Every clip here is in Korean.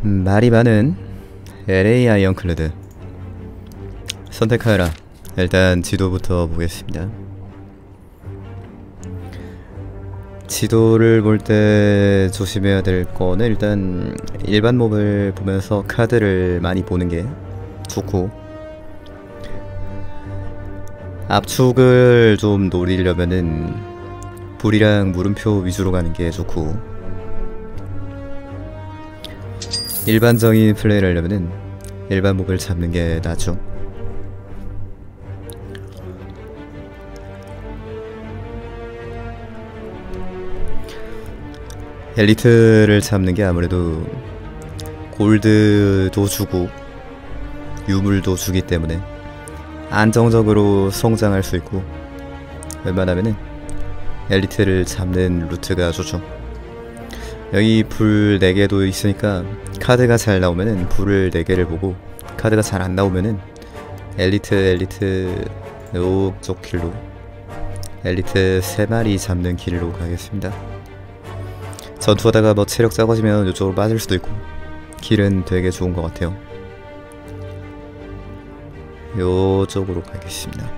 말이 많은 LA 아이언클래드. 선택하라. 일단 지도부터 보겠습니다. 지도를 볼 때 조심해야 될 거는 일단 일반 mob을 보면서 카드를 많이 보는 게 좋고 압축을 좀 노리려면은 불이랑 물음표 위주로 가는 게 좋고 일반적인 플레이를 하려면은 일반 몹을 잡는 게 낫죠. 엘리트를 잡는 게 아무래도 골드도 주고 유물도 주기 때문에 안정적으로 성장할 수 있고 웬만하면은 엘리트를 잡는 루트가 좋죠 여기 불 4개도 있으니까 카드가 잘 나오면은 불을 4개를 보고 카드가 잘 안 나오면은 엘리트 엘리트 요쪽 길로 엘리트 3마리 잡는 길로 가겠습니다. 전투하다가 뭐 체력 작아지면 이쪽으로 빠질 수도 있고 길은 되게 좋은 것 같아요. 요쪽으로 가겠습니다.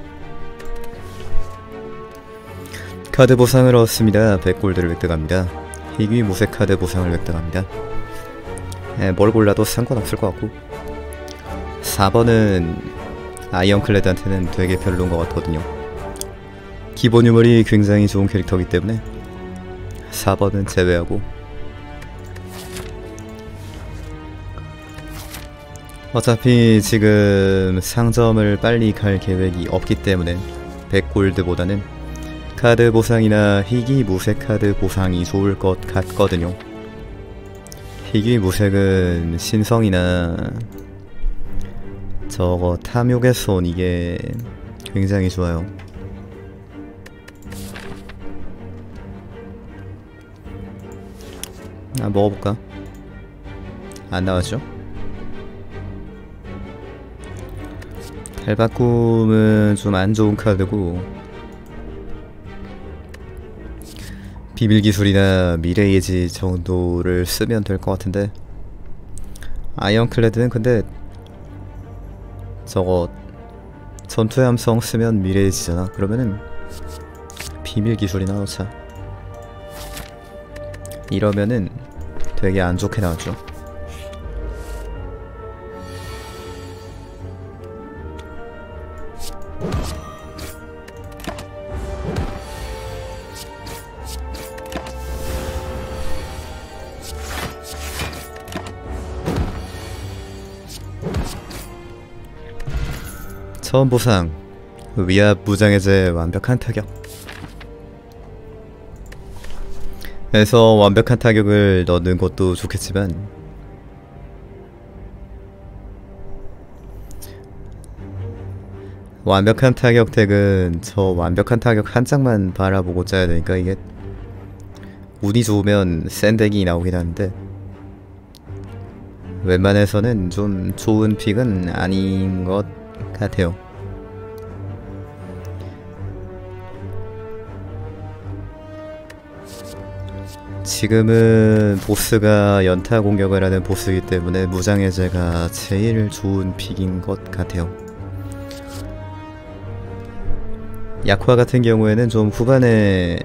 카드 보상을 얻습니다. 100골드를 획득합니다 희귀 무색 카드 보상을 획득합니다. 에, 뭘 골라도 상관없을 것 같고. 4번은 아이언클레드한테는 되게 별로인 것 같거든요. 기본 유물이 굉장히 좋은 캐릭터이기 때문에 4번은 제외하고. 어차피 지금 상점을 빨리 갈 계획이 없기 때문에 100골드보다는 카드 보상이나 희귀 무색 카드 보상이 좋을 것 같거든요 희귀 무색은 신성이나 저거 탐욕의 손 이게 굉장히 좋아요 아 먹어볼까? 안 나왔죠? 달바꿈은 좀 안 좋은 카드고 비밀 기술이나 미래 예지 정도를 쓰면 될 것 같은데. 아이언클레드는 근데 저거 전투의 함성 쓰면 미래 예지잖아. 그러면은 비밀 기술이나 넣자. 이러면은 되게 안 좋게 나왔죠. 처음 보상 위압 무장해제 완벽한 타격. 그래서 완벽한 타격을 넣는 것도 좋겠지만 완벽한 타격 덱은 저 완벽한 타격 한 장만 바라보고 짜야 되니까 이게 운이 좋으면 센 덱이 나오긴 하는데 웬만해서는 좀 좋은 픽은 아닌 것 같아요 지금은 보스가 연타 공격을 하는 보스이기 때문에 무장해제가 제일 좋은 픽인 것 같아요. 약화 같은 경우에는 좀 후반에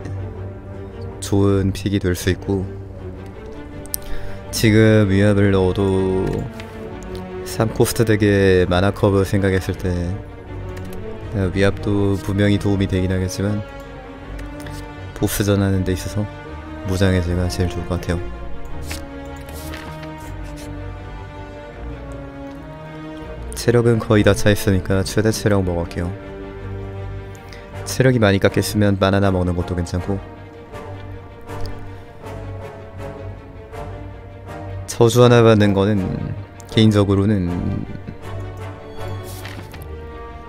좋은 픽이 될 수 있고 지금 위압을 넣어도 3cost deck의 mana curve 생각했을 때 위압도 분명히 도움이 되긴 하겠지만 보스 전 하는 데 있어서 무장해제가 제일 좋을 것 같아요. 체력은 거의 다 차있으니까 최대 체력 먹을게요. 체력이 많이 깎였으면 바나나 먹는 것도 괜찮고 저주 하나 받는 거는 개인적으로는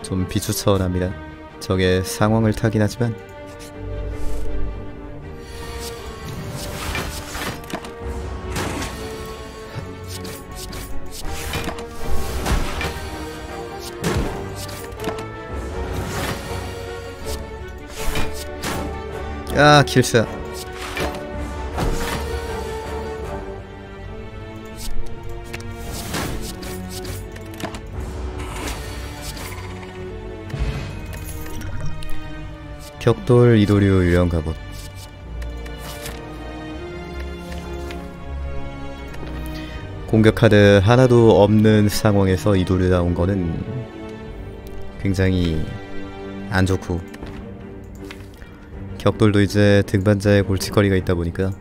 좀 비추천합니다. 저게 상황을 타긴 하지만 아 길사 격돌 이도류 유령 갑옷 공격 카드 하나도 없는 상황에서 이도류 나온 거는 굉장히 안 좋고 격돌도 이제 등반자의 골칫거리가 있다 보니까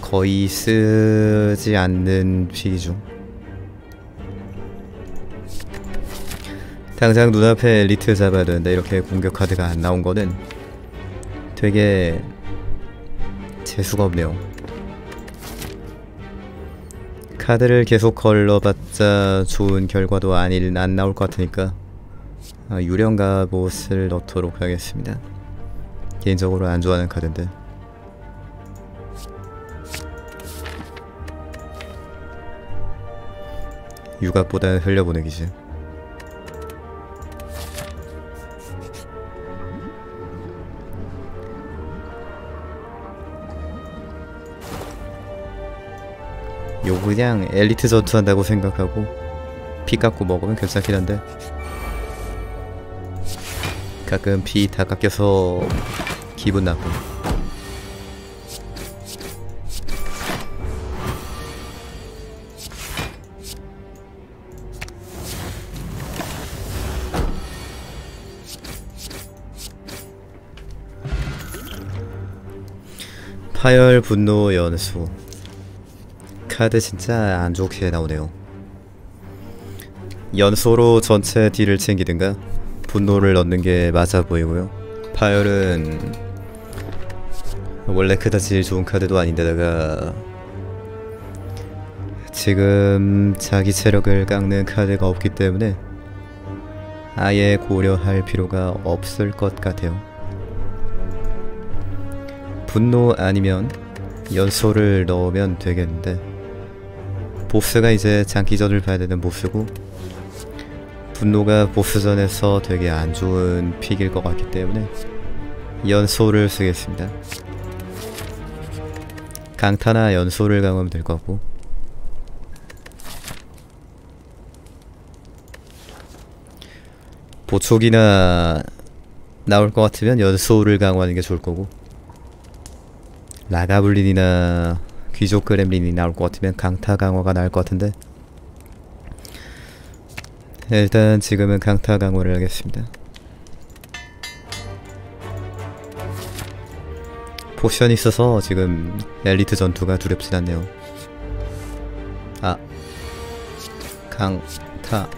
거의 쓰지 않는 픽이죠. 당장 눈앞에 엘리트 잡아야 되는데 이렇게 공격 카드가 안 나온 거는 되게 재수가 없네요. 카드를 계속 걸러봤자 좋은 결과도 아닐 안 나올 것 같으니까 아, 유령 갑옷을 넣도록 하겠습니다. 개인적으로 안 좋아하는 카드인데 유각보다는 흘려보내기지. 요 그냥 엘리트 전투한다고 생각하고 피 깎고 먹으면 괜찮긴 한데. 가끔 피 다 깎여서 기분 나쁨. 파열 분노 연수 카드 진짜 안 좋게 나오네요. 연소로 전체 딜을 챙기든가 분노를 넣는 게 맞아 보이고요. 파열은 원래 그다지 좋은 카드도 아닌데다가 지금 자기 체력을 깎는 카드가 없기 때문에 아예 고려할 필요가 없을 것 같아요. 분노 아니면 연소를 넣으면 되겠는데 보스가 이제 장기전을 봐야 되는 보스고 분노가 보스전에서 되게 안 좋은 픽일 것 같기 때문에 연소를 쓰겠습니다. 강타나 연소를 강하면 될것 같고 보촉이나 나올 것 같으면 연소를 강화하는 게 좋을 거고 라가블린이나 귀족 그렘린이 나올 것 같으면 강타 강화가 나을 것 같은데 일단 지금은 강타 강화를 하겠습니다. potion이 있어서 지금 엘리트 전투가 두렵진 않네요. 아 강타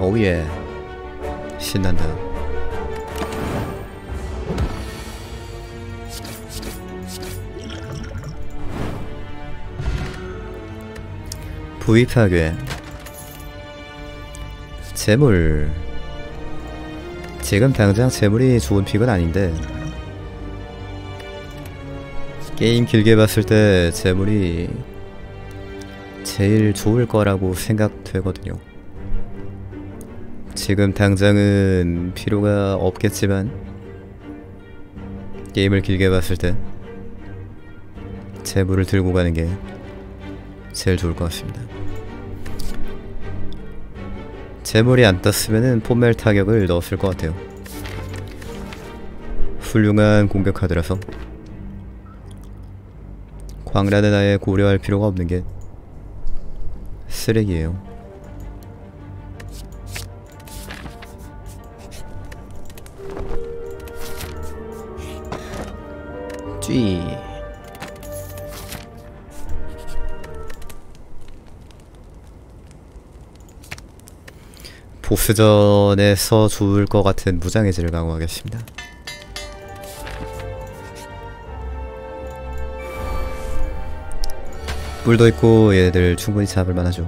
오예 신난다. 부위 파괴 재물. 지금 당장 재물이 좋은 픽은 아닌데 게임 길게 봤을 때 재물이 제일 좋을 거라고 생각되거든요 지금 당장은 필요가 없겠지만 게임을 길게 봤을 때 재물을 들고 가는 게 제일 좋을 것 같습니다. 재물이 안 떴으면은 폼멜 타격을 넣었을 것 같아요. 훌륭한 공격 카드라서 광란은 아예 고려할 필요가 없는 게 쓰레기예요. 쥐 보스전에서 좋을 것 같은 무장해제를 강화하겠습니다. 뿔도 있고 얘들 충분히 잡을 만하죠.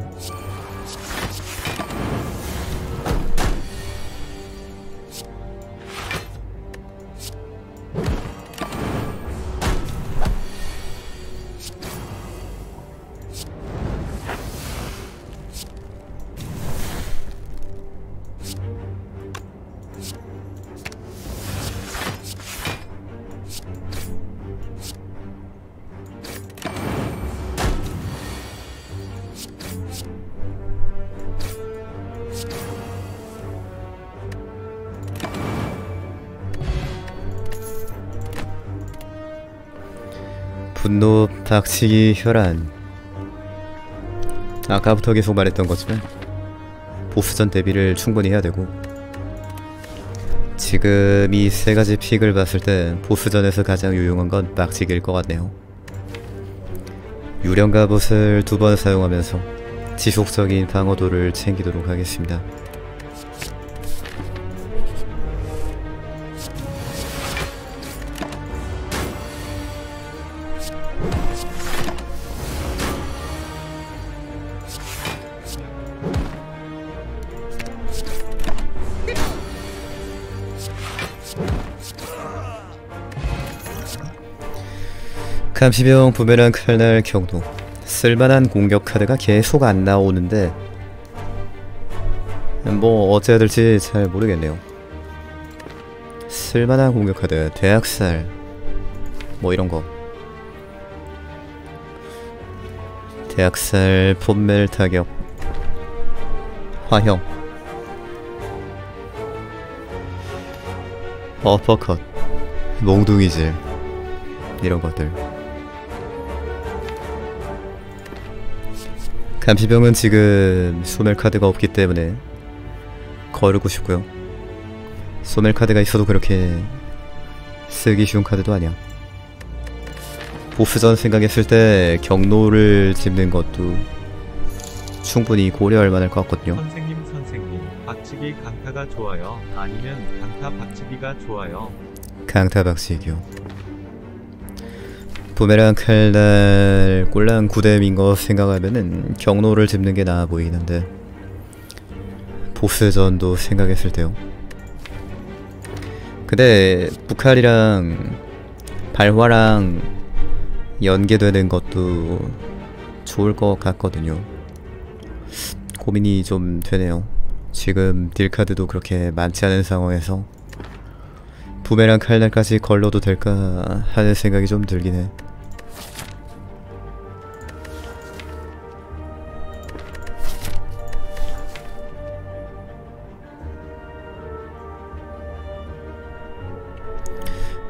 박치기, 혈안 아까부터 계속 말했던 것처럼 보스전 대비를 충분히 해야 되고 지금 이 세 가지 픽을 봤을 때 보스전에서 가장 유용한 건 빡치기일 것 같네요. 유령 갑옷을 두 번 사용하면서 지속적인 방어도를 챙기도록 하겠습니다. 감시병 부메랑 칼날 경도. 쓸만한 공격 카드가 계속 안 나오는데. 뭐 어째야 될지 잘 모르겠네요. 쓸만한 공격 카드 대학살. 뭐 이런거. 대학살 폼멜 타격. 화형. 어퍼컷. 몽둥이질. 이런 것들 감시병은 지금 소멸 카드가 없기 때문에 거르고 싶고요. 소멸 카드가 있어도 그렇게 쓰기 쉬운 카드도 아니야. 보스전 생각했을 때 경로를 짚는 것도 충분히 고려할 만할 것 같거든요. 선생님 선생님 박치기 강타가 좋아요 아니면 강타 박치기가 좋아요 강타 박치기요. 부메랑 칼날 꼴랑 구뎀인 거 생각하면은 경로를 짚는 게 나아 보이는데 보스전도 생각했을 때요. 근데 북칼이랑 발화랑 연계되는 것도 좋을 것 같거든요. 고민이 좀 되네요. 지금 딜카드도 그렇게 많지 않은 상황에서 부메랑 칼날까지 걸러도 될까 하는 생각이 좀 들긴 해.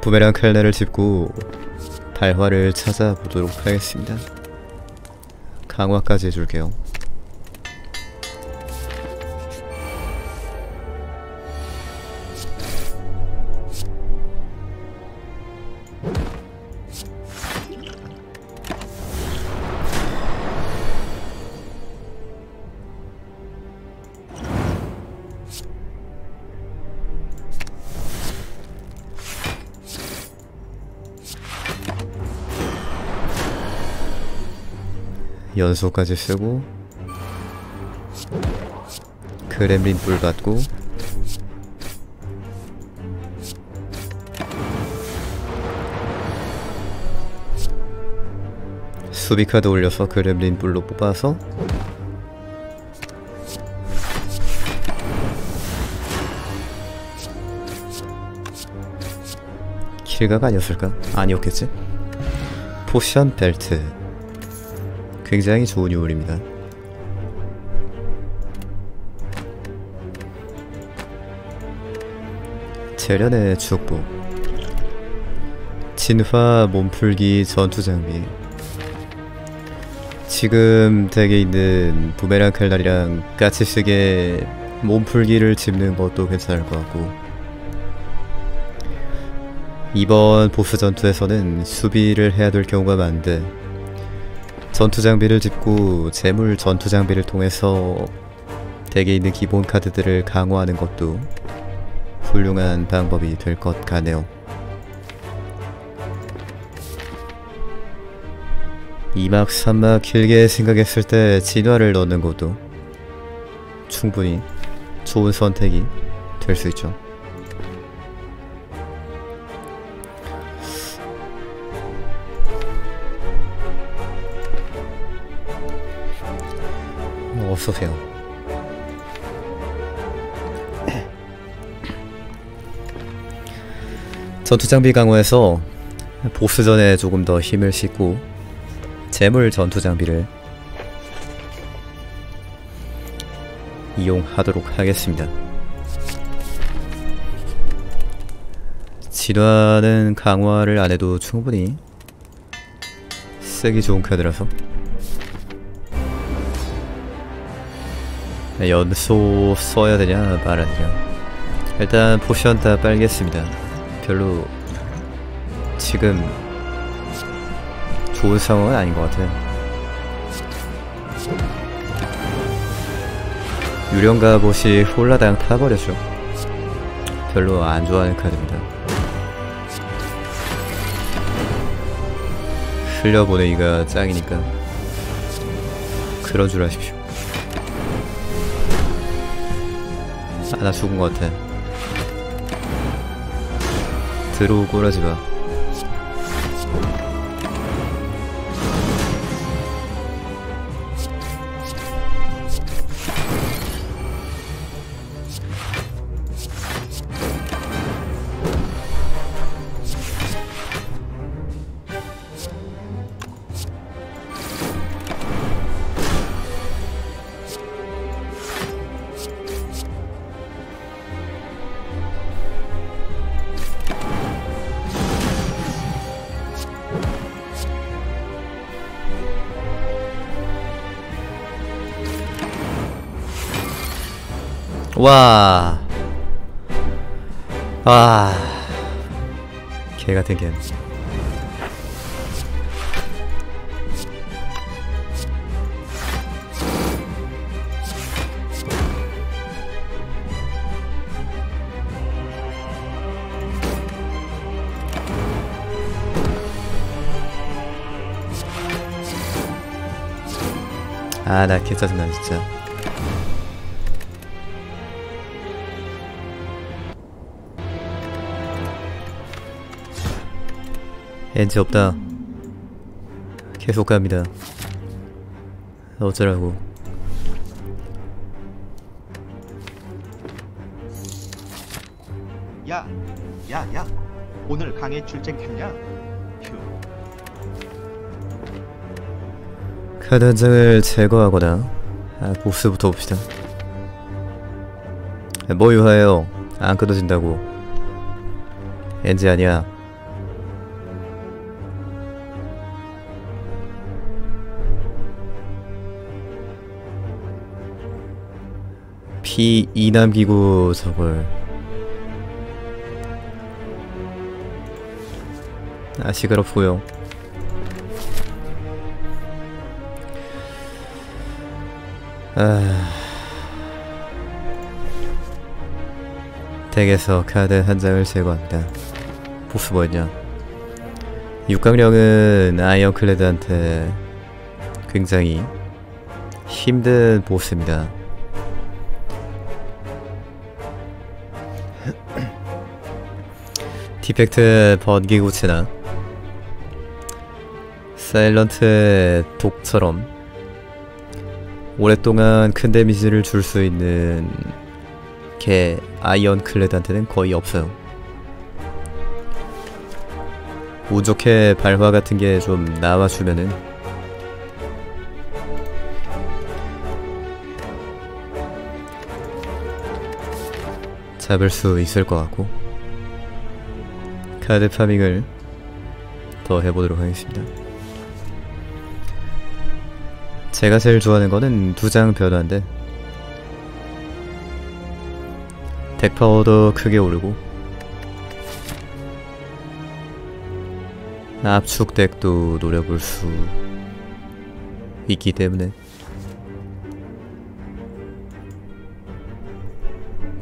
부메랑 칼날을 짚고 발화를 찾아보도록 하겠습니다. 강화까지 해줄게요. 연소까지 쓰고 그렘린 뿔 받고 수비카드 올려서 그렘린 뿔로 뽑아서 킬가가 아니었을까? 아니었겠지? potion 벨트 굉장히 좋은 유물입니다. 재련의 축복. 진화 몸풀기 전투 장비. 지금 deck에 있는 부메랑 칼날이랑 같이 쓰게 몸풀기를 집는 것도 괜찮을 것 같고. 이번 보스 전투에서는 수비를 해야 될 경우가 많은데 전투 장비를 짚고 재물 전투 장비를 통해서 덱에 있는 기본 카드들을 강화하는 것도 훌륭한 방법이 될 것 같네요. 이막 삼막 길게 생각했을 때 진화를 넣는 것도 충분히 좋은 선택이 될 수 있죠. 어서오세요. 전투 장비 강화에서 보스전에 조금 더 힘을 싣고 재물 전투 장비를 이용하도록 하겠습니다. 진화는 강화를 안해도 충분히 쓰기 좋은 카드라서 연소 써야 되냐 말아야 되냐. 일단 potion 다 빨겠습니다. 별로 지금 좋은 상황은 아닌 것 같아요. 유령 갑옷이 홀라당 타버렸죠. 별로 안 좋아하는 카드입니다. 흘려보내기가 짱이니까 그런 줄 아십시오 아나 죽은 것 같아. 들어오고 그러지마 개 같은 개. 아, 나 개 짜증나, 진짜. 엔지 없다. 계속 갑니다. 어쩌라고. 야, 야, 야. 오늘 강의 출첵했냐? 휴. 카드 한 장을 제거하거나 아, 보스부터 봅시다. 뭐 유하해요? 안 끊어진다고. 엔지 아니야. 피이 남기고 저걸 아 시끄럽고요. 아. 덱에서 카드 한 장을 제거합니다. 보스 뭐였냐? 육강령은 아이언클레드한테 굉장히 힘든 보스입니다 디펙트 번개구체나 사일런트의 독처럼 오랫동안 큰 데미지를 줄 수 있는 개 아이언클레드한테는 거의 없어요. 운 좋게 발화 같은 게 좀 나와주면은. 잡을 수 있을 것 같고 카드 파밍을 더 해보도록 하겠습니다. 제가 제일 좋아하는 거는 두 장 변화인데 덱 파워도 크게 오르고 압축 덱도 노려볼 수 있기 때문에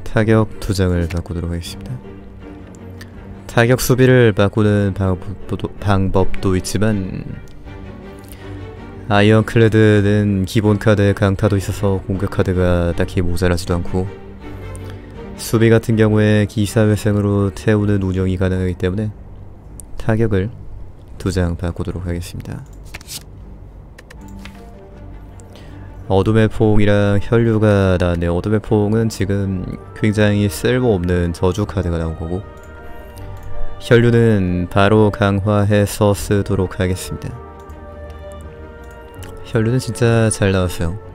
타격 두 장을 바꾸도록 하겠습니다. 타격 수비를 바꾸는 방법도, 방법도 있지만 아이언클레드는 기본 카드에 강타도 있어서 공격 카드가 딱히 모자라지도 않고 수비 같은 경우에 기사회생으로 태우는 운영이 가능하기 때문에 타격을 두 장 바꾸도록 하겠습니다. 어둠의 포옹이랑 혈류가 나왔네요. 어둠의 포옹은 지금 굉장히 쓸모없는 저주 카드가 나온 거고 혈류는 바로 강화해서 쓰도록 하겠습니다. 혈류는 진짜 잘 나왔어요.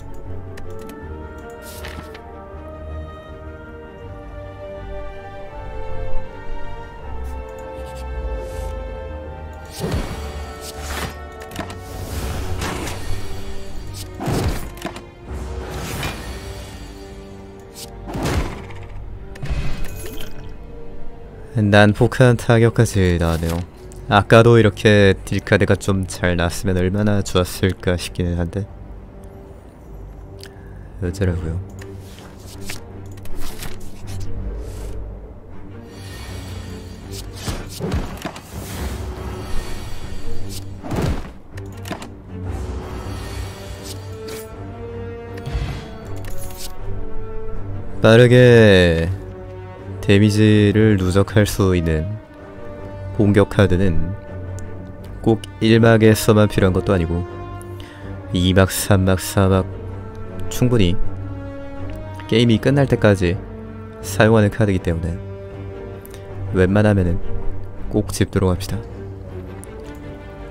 난폭한 타격까지 나왔네요. 아까도 이렇게 딜카드가 좀 잘 났으면 얼마나 좋았을까 싶기는 한데 어쩌라고요. 빠르게 데미지를 누적할 수 있는 공격 카드는 꼭 1막에서만 필요한 것도 아니고 2막, 3막, 4막 충분히 게임이 끝날 때까지 사용하는 카드이기 때문에 웬만하면은 꼭 집도록 합시다.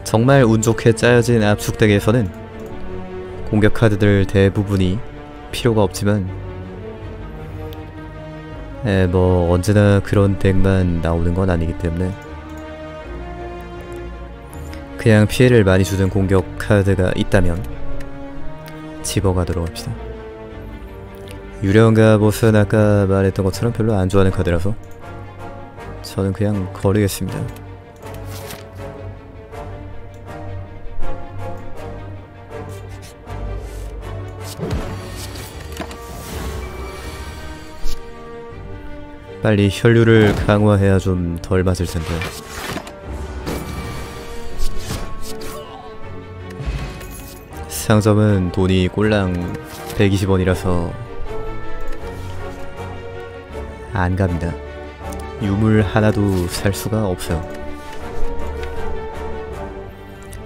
정말 운 좋게 짜여진 압축덱에서는 공격 카드들 대부분이 필요가 없지만 에, 뭐 언제나 그런 덱만 나오는 건 아니기 때문에 그냥 피해를 많이 주는 공격 카드가 있다면 집어가도록 합시다. 유령 갑옷은 아까 말했던 것처럼 별로 안 좋아하는 카드라서 저는 그냥 거르겠습니다. 빨리 혈류를 강화해야 좀 덜 맞을 텐데. 상점은 돈이 꼴랑 120원이라서 안 갑니다. 유물 하나도 살 수가 없어요.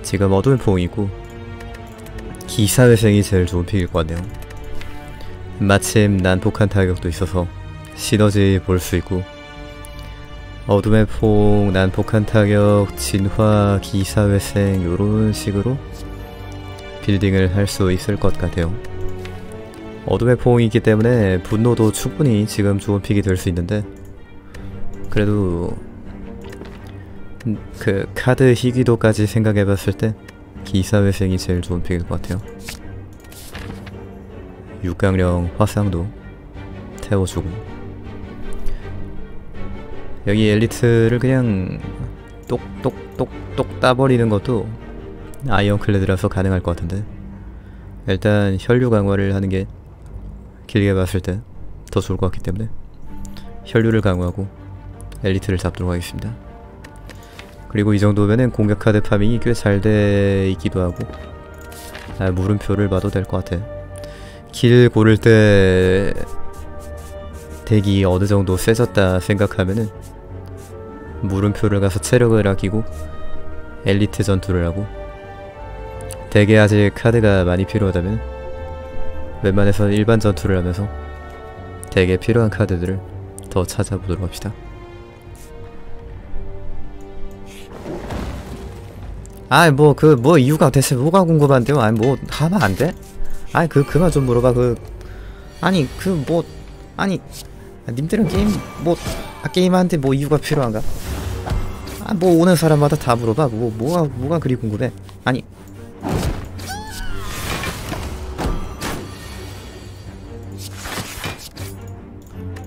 지금 어두운 포옹이고 기사회생이 제일 좋은 픽일 것 같네요. 마침 난폭한 타격도 있어서 시너지 볼 수 있고 어둠의 폭, 난폭한 타격, 진화, 기사회생 요런 식으로 빌딩을 할 수 있을 것 같아요. 어둠의 포옹이기 때문에 분노도 충분히 지금 좋은 픽이 될 수 있는데 그래도 음, 그 카드 희귀도까지 생각해봤을 때 기사회생이 제일 좋은 픽일 것 같아요. 육강령 화상도 태워주고 여기 엘리트를 그냥 똑똑똑똑 따버리는 것도 아이언클레드라서 가능할 것 같은데 일단 혈류 강화를 하는 게 길게 봤을 때 더 좋을 것 같기 때문에 혈류를 강화하고 엘리트를 잡도록 하겠습니다. 그리고 이 정도면은 공격 카드 farming이 꽤 잘 돼 있기도 하고 아, 물음표를 봐도 될 것 같아. 길 고를 때 deck이 어느 정도 세졌다 생각하면은 물음표를 가서 체력을 아끼고 엘리트 전투를 하고 deck에 아직 카드가 많이 필요하다면 웬만해서 일반 전투를 하면서 deck에 필요한 카드들을 더 찾아보도록 합시다. 아이 뭐그 뭐 이유가 대체 뭐가 궁금한데요? 아니 뭐 하면 안 돼? 아니 그 그만 좀 물어봐 그 아니 그 뭐 아니 님들은 게임 뭐 아, 게임하는데 뭐 이유가 필요한가? 아 뭐 오는 사람마다 다 물어봐 뭐 뭐가 뭐가 그리 궁금해? 아니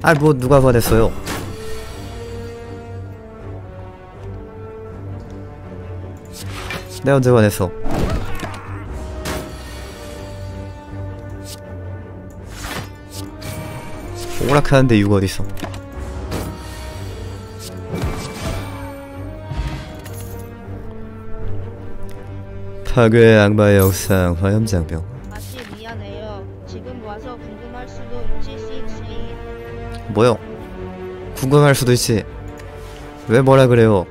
아 뭐 누가 보냈어요? 내가 언제 보냈어? 오락하는데 이유가 어딨어? 파괴의 악마의 영상 화염장병 아씨 미안해요. 지금 와서 궁금할 수도 있지. 뭐요? 궁금할 수도 있지 왜 뭐라 그래요?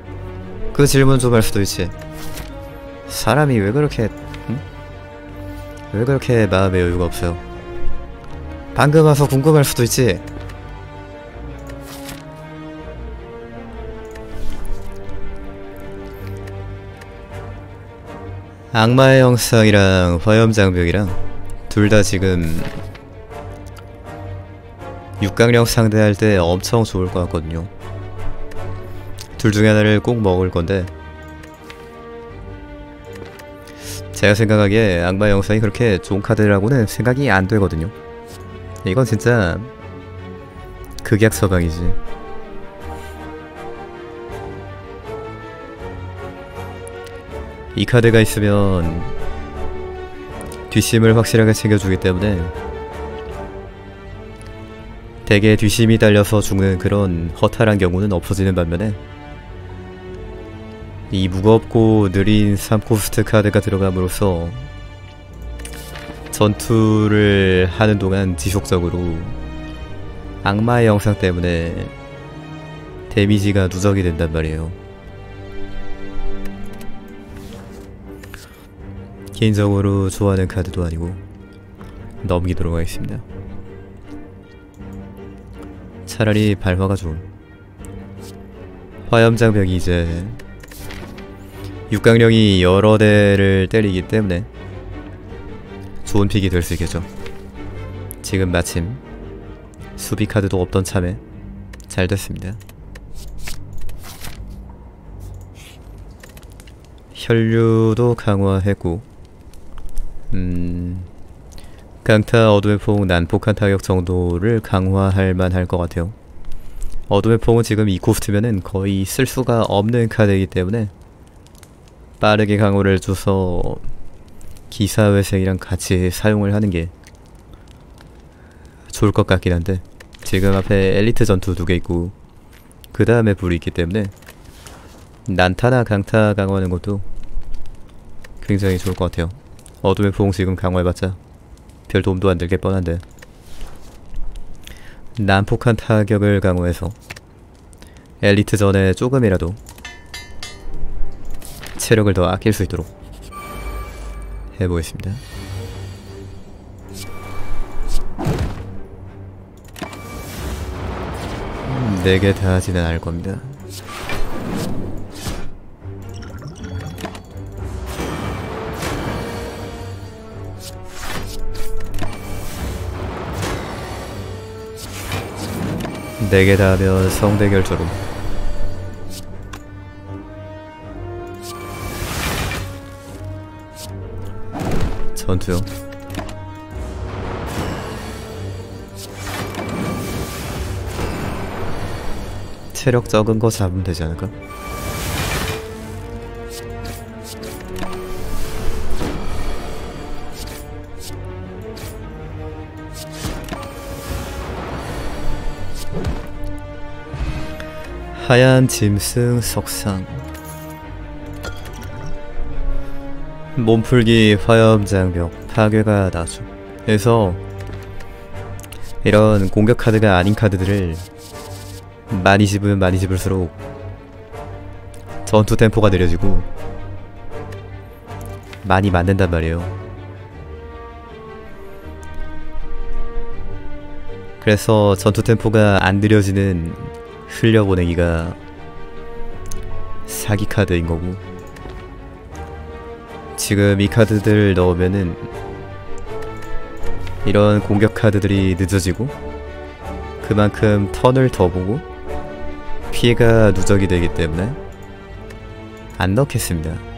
그 질문 좀 할 수도 있지 사람이 왜 그렇게 응? 왜 그렇게 마음에 여유가 없어요? 방금 와서 궁금할 수도 있지 악마의 영상이랑 화염장벽이랑 둘 다 지금 육강령 상대할 때 엄청 좋을 것 같거든요. 둘 중에 하나를 꼭 먹을 건데 제가 생각하기에 악마 영상이 그렇게 좋은 카드라고는 생각이 안 되거든요. 이건 진짜 극약 서방이지. 이 카드가 있으면 뒷심을 확실하게 챙겨주기 때문에 대개 뒷심이 달려서 죽는 그런 허탈한 경우는 없어지는 반면에 이 무겁고 느린 3코스트 카드가 들어감으로써 전투를 하는 동안 지속적으로 악마의 영상 때문에 데미지가 누적이 된단 말이에요. 개인적으로 좋아하는 카드도 아니고 넘기도록 하겠습니다. 차라리 발화가 좋은 화염장벽이 이제 육강령이 여러 대를 때리기 때문에 좋은 픽이 될 수 있겠죠. 지금 마침 수비 카드도 없던 참에 잘 됐습니다. 혈류도 강화했고 음... 강타 어둠의 폭 난폭한 타격 정도를 강화할 만할 것 같아요. 어둠의 폭은 지금 2코스트면은 거의 쓸 수가 없는 카드이기 때문에 빠르게 강화를 줘서 기사회생이랑 같이 사용을 하는 게 좋을 것 같긴 한데 지금 앞에 엘리트 전투 두 개 있고 그 다음에 불이 있기 때문에 난타나 강타 강화하는 것도 굉장히 좋을 것 같아요. 어둠의 포옹 지금 강화해봤자 별 도움도 안될게 뻔한데 난폭한 타격을 강화해서 엘리트 전에 조금이라도 체력을 더 아낄 수 있도록 해보겠습니다. 네개다 하지는 않을 겁니다. 네개 다 하면 성대결조로 전투요. 체력 적은 거 잡으면 되지 않을까? 하얀 짐승 석상. 몸풀기 화염장벽 파괴가 나죠 그래서 이런 공격 카드가 아닌 카드들을 많이 집으면 많이 집을수록 전투 템포가 느려지고 많이 맞는단 말이에요. 그래서 전투 템포가 안 느려지는 흘려보내기가 사기 카드인 거고 지금 이 카드들 넣으면은 이런 공격 카드들이 늦어지고 그만큼 턴을 더 보고 피해가 누적이 되기 때문에 안 넣겠습니다.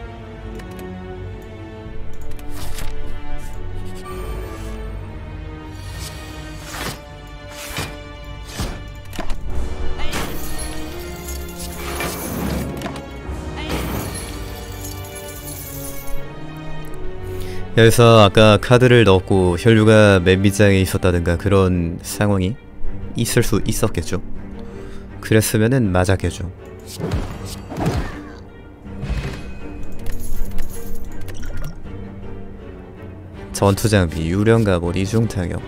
여기서 아까 카드를 넣었고 혈류가 맨 밑장에 있었다든가 그런 상황이 있을 수 있었겠죠. 그랬으면은 맞았겠죠. 전투장비, 유령갑옷, 이중타격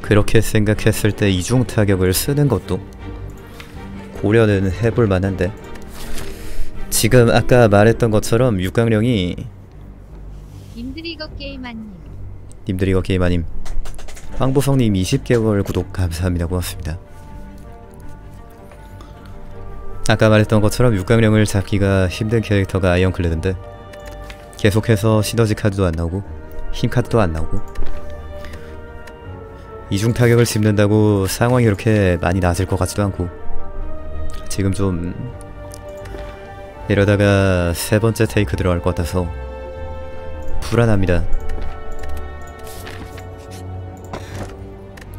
그렇게 생각했을 때 이중타격을 쓰는 것도 고려는 해볼 만한데 지금 아까 말했던 것처럼 육강령이 임드리거 게임한님. 님들이 이거 게임아님. 황보성님 20개월 구독 감사합니다. 고맙습니다. 아까 말했던 것처럼 육강령을 잡기가 힘든 캐릭터가 아이언클레드인데 계속해서 시너지 카드도 안 나오고 힘 카드도 안 나오고 이중 타격을 짚는다고 상황이 이렇게 많이 나아질 것 같지도 않고 지금 좀 이러다가 세 번째 테이크 들어갈 것 같아서 불안합니다.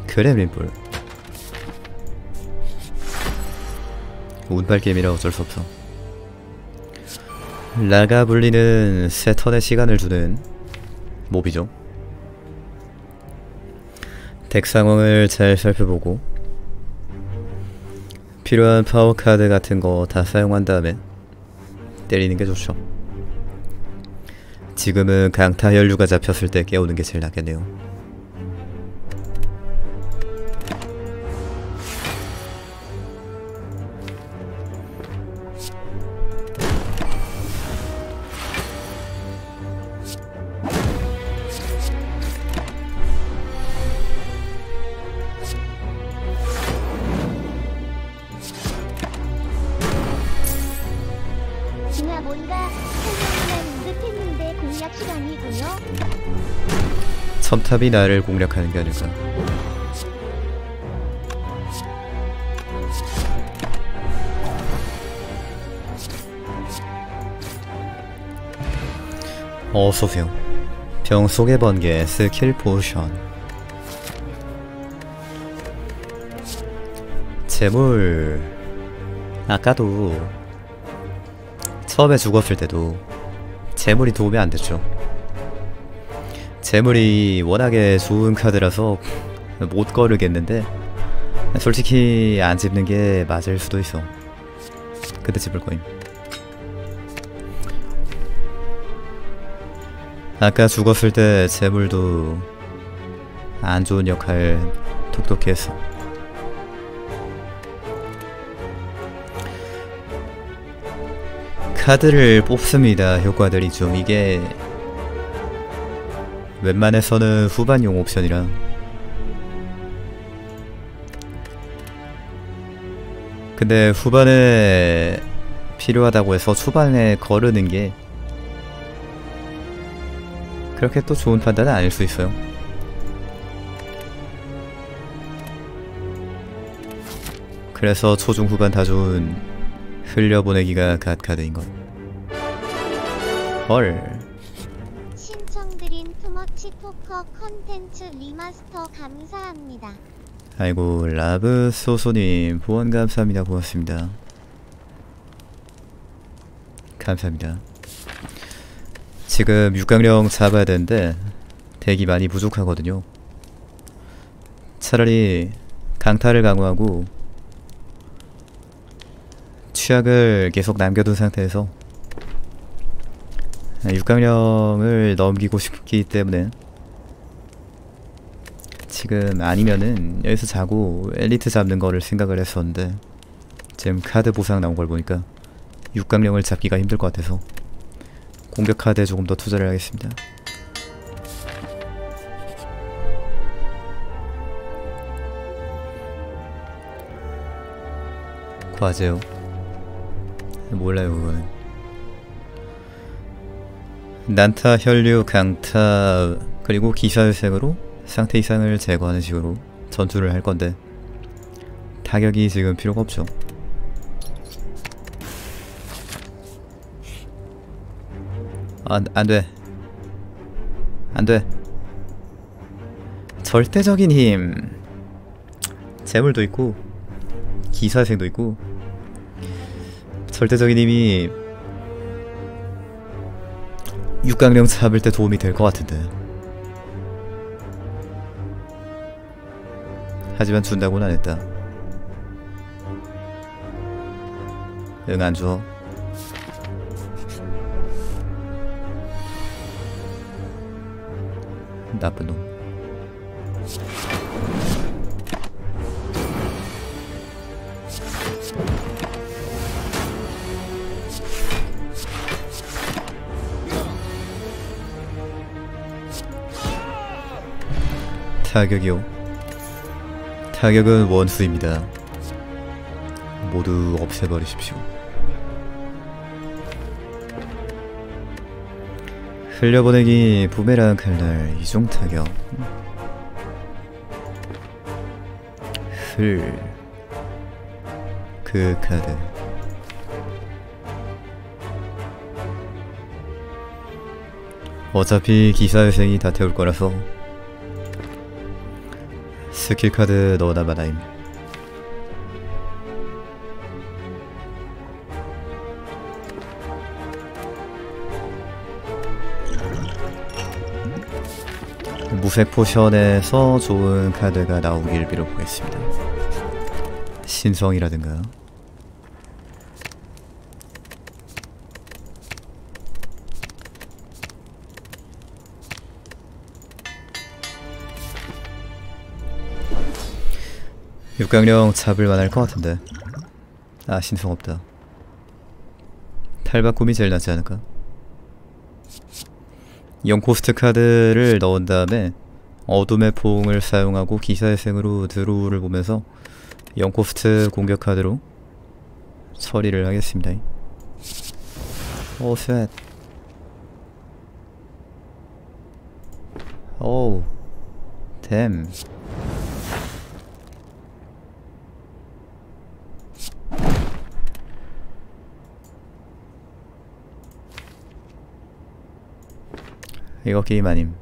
그렘린불 운빨 게임이라 어쩔 수 없어. 라가 불리는 세 턴의 시간을 주는 몹이죠. 덱 상황을 잘 살펴보고 필요한 파워 카드 같은 거 다 사용한 다음에 때리는 게 좋죠. 지금은 강타 혈류가 잡혔을 때 깨우는 게 제일 낫겠네요. 첨탑이 나를 공략하는 게 아닐까. 어서오세요. 병 속의 번개 skill potion. 제물. 아까도 처음에 죽었을 때도 재물이 도움이 안 됐죠. 재물이 워낙에 좋은 카드라서 못 거르겠는데 솔직히 안 집는 게 맞을 수도 있어. 그때 집을 거임. 아까 죽었을 때 재물도 안 좋은 역할 톡톡히 했어. 카드를 뽑습니다. 효과들이 좀. 이게 웬만해서는 후반용 옵션이라. 근데 후반에 필요하다고 해서 초반에 거르는 게 그렇게 또 좋은 판단은 아닐 수 있어요. 그래서 초중 후반 다 좋은 흘려보내기가 god 카드인 것. 헐. 토커 컨텐츠 리마스터 감사합니다. 아이고 라브 소소님 후원 감사합니다. 고맙습니다. 감사합니다. 지금 육각령 잡아야 되는데 deck이 많이 부족하거든요. 차라리 강타를 강화하고 취약을 계속 남겨둔 상태에서 육강령을 넘기고 싶기 때문에 지금 아니면은 여기서 자고 엘리트 잡는 거를 생각을 했었는데 지금 카드 보상 나온 걸 보니까 육강령을 잡기가 힘들 것 같아서 공격 카드에 조금 더 투자를 하겠습니다. 과제요. 몰라요 그거는. 난타, 혈류, 강타 그리고 기사유색으로 상태 이상을 제거하는 식으로 전투를 할 건데 타격이 지금 필요가 없죠. 안, 안 돼. 안 돼. 절대적인 힘. 재물도 있고, 기사생도 있고, 절대적인 힘이 육강령 잡을 때 도움이 될 것 같은데. 하지만 준다고는 안 했다. 응, 안 줘. 나쁜 놈. 타격이요. 타격은 원수입니다. 모두 없애버리십시오. 흘려보내기 부메랑 칼날 이종 타격 흘그 카드 어차피 기사회생이 다 태울 거라서 스킬카드 넣어다 마다임. 무색 포션에서 좋은 카드가 나오길 빌어보겠습니다. 신성이라든가. 육강령 잡을 만 할 것 같은데 아 신성 없다 탈바꿈이 제일 낫지 않을까? 0코스트 카드를 넣은 다음에 어둠의 포옹을 사용하고 기사회생으로 draw를 보면서 0코스트 공격 카드로 처리를 하겠습니다 oh shit. Oh damn 이거 게임 아님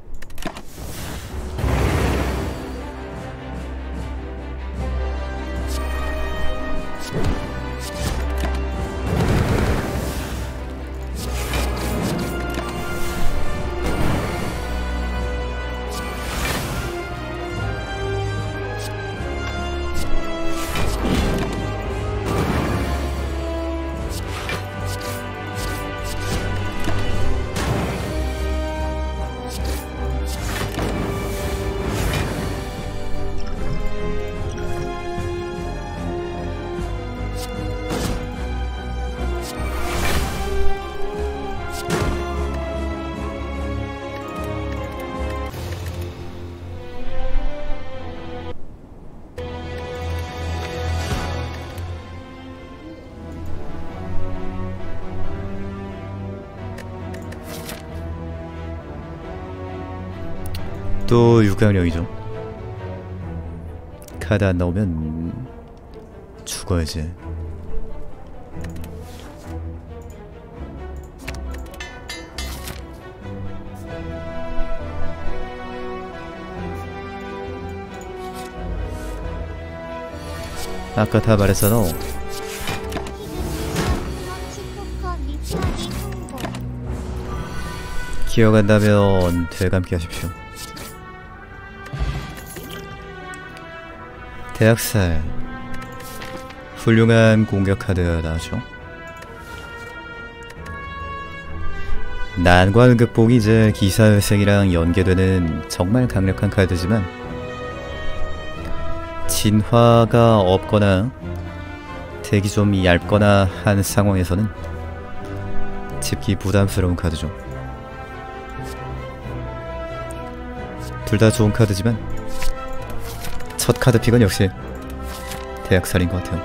또 육강령이죠. 카드 안 나오면 죽어야지 아까 다 말했잖아. 기억한다면 되감기 하십시오 대학살. 훌륭한 공격 카드가 나죠 난관 극복이 이제 기사회생이랑 연계되는 정말 강력한 카드지만 진화가 없거나 덱이 좀 얇거나 한 상황에서는 짚기 부담스러운 카드죠. 둘 다 좋은 카드지만 첫 카드 픽은 역시 대학살인 것 같아요.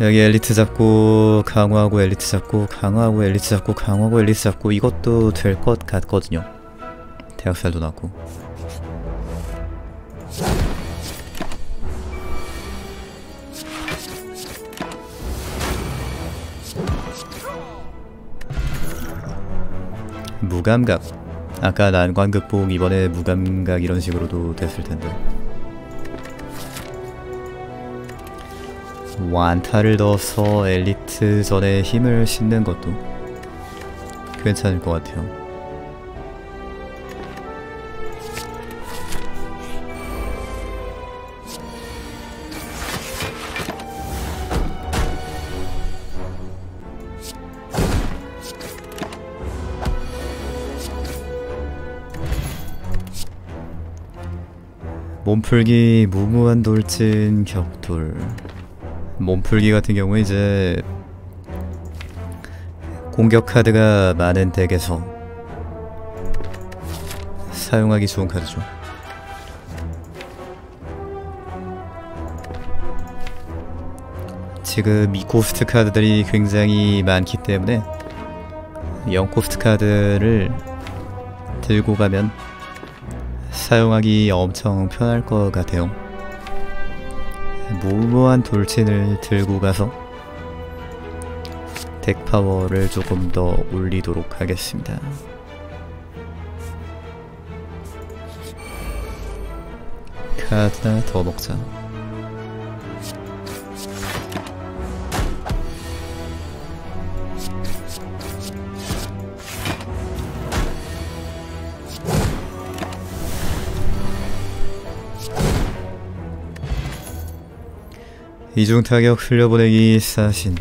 여기 엘리트 잡고 강화하고 엘리트 잡고 강화하고 엘리트 잡고 강화하고 엘리트 잡고 이것도 될 것 같거든요. 대학살도 났고 무감각 아까 난관 극복 이번에 무감각 이런 식으로도 됐을 텐데 완타를 넣어서 엘리트 전에 힘을 싣는 것도 괜찮을 것 같아요. 몸풀기 무모한 돌진 격돌. 몸풀기 같은 경우에 이제 공격 카드가 많은 덱에서 사용하기 좋은 카드죠. 지금 2코스트 카드들이 굉장히 많기 때문에 0코스트 카드를 들고 가면 사용하기 엄청 편할 것 같아요. 무모한 돌진을 들고 가서 덱 파워를 조금 더 올리도록 하겠습니다. 카드나 더 먹자. 이중 타격 흘려보내기 사신.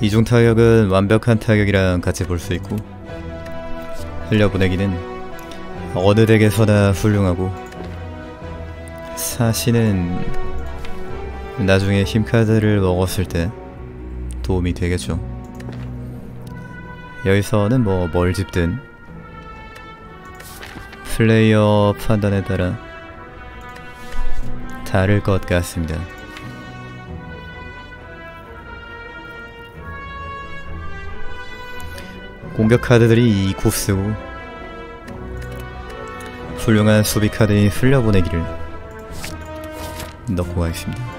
이중 타격은 완벽한 타격이랑 같이 볼 수 있고 흘려보내기는 어느 덱에서나 훌륭하고 사신은 나중에 힘카드를 먹었을 때 도움이 되겠죠. 여기서는 뭐 뭘 집든 플레이어 판단에 따라 다를 것 같습니다. 공격 카드들이 2코 쓰고 훌륭한 수비 카드인 흘려보내기를 넣고 가겠습니다.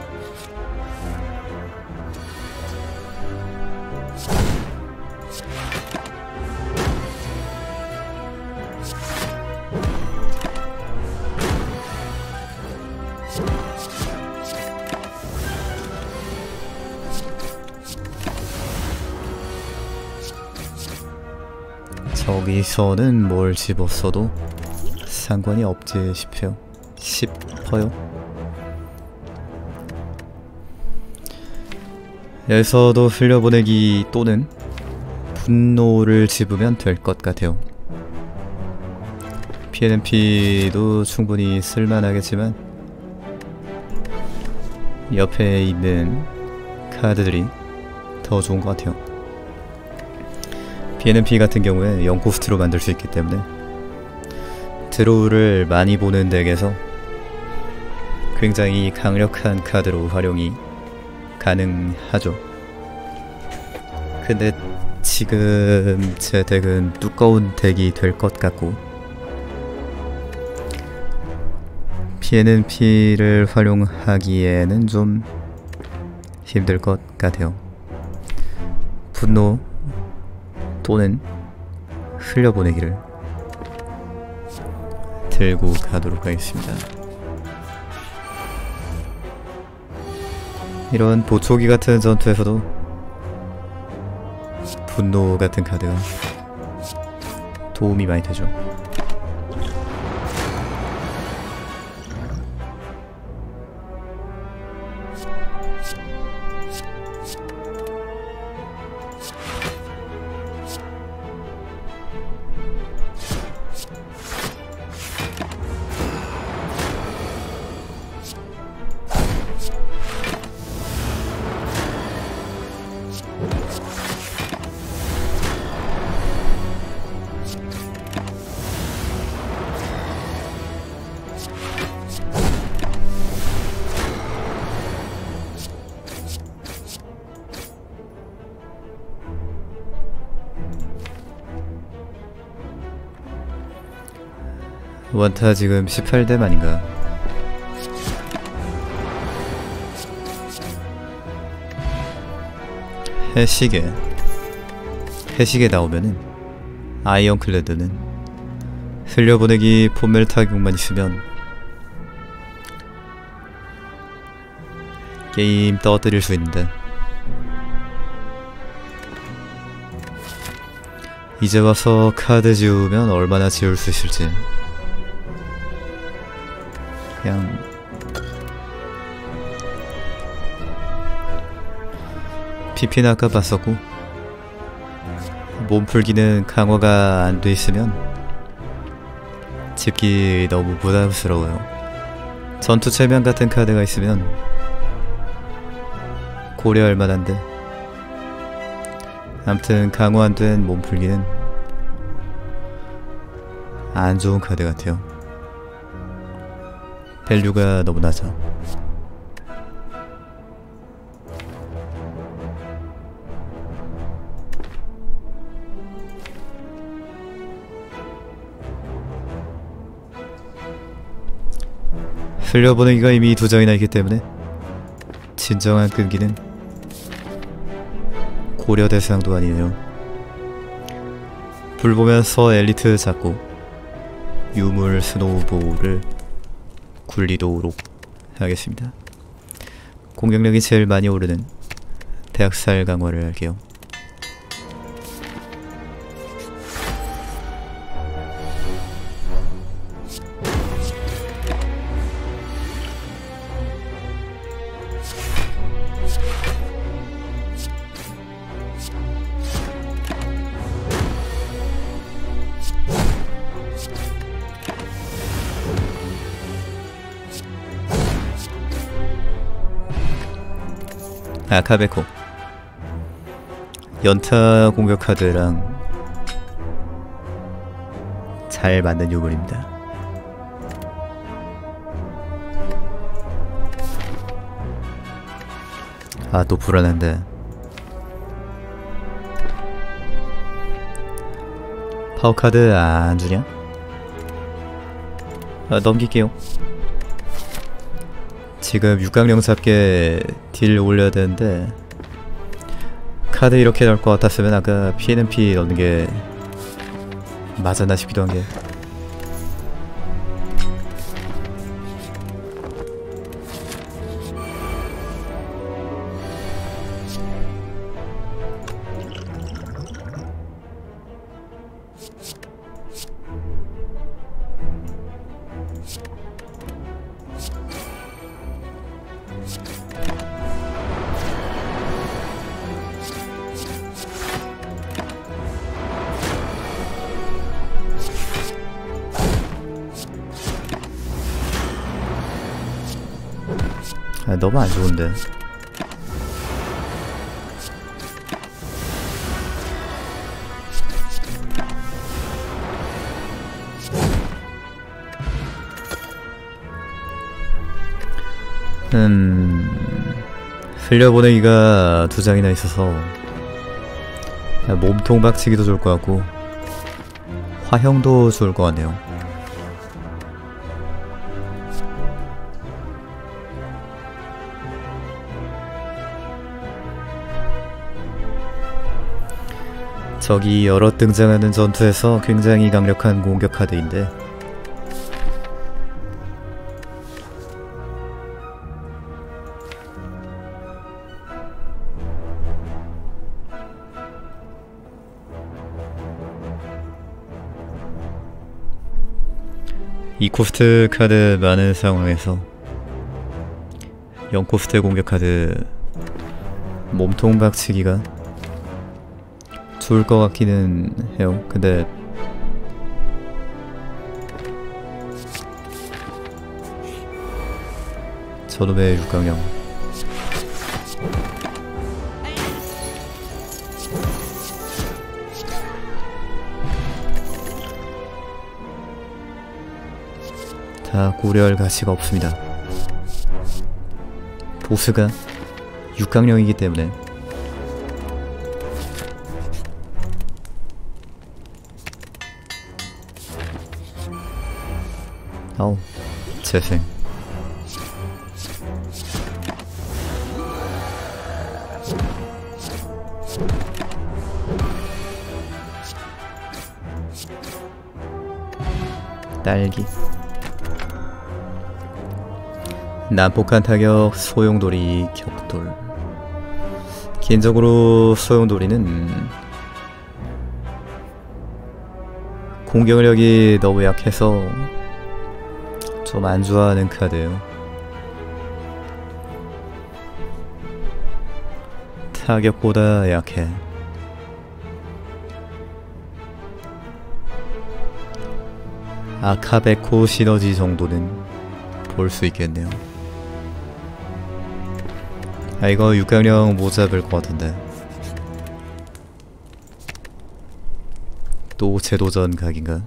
저기서는 뭘 집었어도 상관이 없지 싶어요. 싶어요. 여기서도 흘려보내기 또는 분노를 집으면 될 것 같아요. PNP도 충분히 쓸만하겠지만 옆에 있는 카드들이 더 좋은 것 같아요. PNP 같은 경우에 0코스트로 만들 수 있기 때문에 드로우를 많이 보는 덱에서 굉장히 강력한 카드로 활용이 가능하죠. 근데 지금 제 덱은 두꺼운 덱이 될 것 같고 PNP를 활용하기에는 좀 힘들 것 같아요. 분노 또는 흘려보내기를 들고 가도록 하겠습니다. 이런 보초기 같은 전투에서도 분노 같은 카드가 도움이 많이 되죠. 원타 지금 18대 만인가? 해시계. 해시계 나오면은 아이언클레드는 흘려보내기 포멜 타격만 있으면 게임 떠들일 수 있는데. 이제 와서 카드 지우면 얼마나 지울 수 있을지 그냥 PP는 아까 봤었고 몸풀기는 강화가 안 돼 있으면 집기 너무 부담스러워요. 전투 체면 같은 카드가 있으면 고려할 만한데 암튼 강화 안 된 몸풀기는 안 좋은 카드 같아요. 밸류가 너무 낮아. 흘려보내기가 이미 두 장이나 있기 때문에 진정한 끈기는 고려 대상도 아니에요. 불 보면서 엘리트 잡고 유물 스노우볼을 굴리도록 하겠습니다. 공격력이 제일 많이 오르는 대학살 강화를 할게요. 아카베코 연타 공격 카드랑 잘 맞는 유물입니다. 아 또 불안한데 파워 카드 안 주냐? 아, 넘길게요. 지금 육각령 잡게 딜 올려야 되는데 카드 이렇게 나올 것 같았으면 아까 피해는 피 넣는 게 맞았나 싶기도 한 게. 아, 너무 안 좋은데. 음, 흘려보내기가 두 장이나 있어서 아, 몸통 박치기도 좋을 것 같고 화형도 좋을 것 같네요. 적이 여러 등장하는 전투에서 굉장히 강력한 공격 카드인데. 이 코스트 카드 많은 상황에서 0코스트 공격 카드 몸통 박치기가 좋을 것 같기는 해요. 근데 저놈의 육강형 다 고려할 가치가 없습니다. 보스가 육강령이기 때문에 재생. 딸기. 난폭한 타격 소용돌이 격돌. 개인적으로 소용돌이는 공격력이 너무 약해서 좀 안 좋아하는 카드예요. 타격보다 약해. 아카베코 시너지 정도는 볼 수 있겠네요. 아 이거 육강령 못 잡을 것 같은데. 또 재도전 각인가?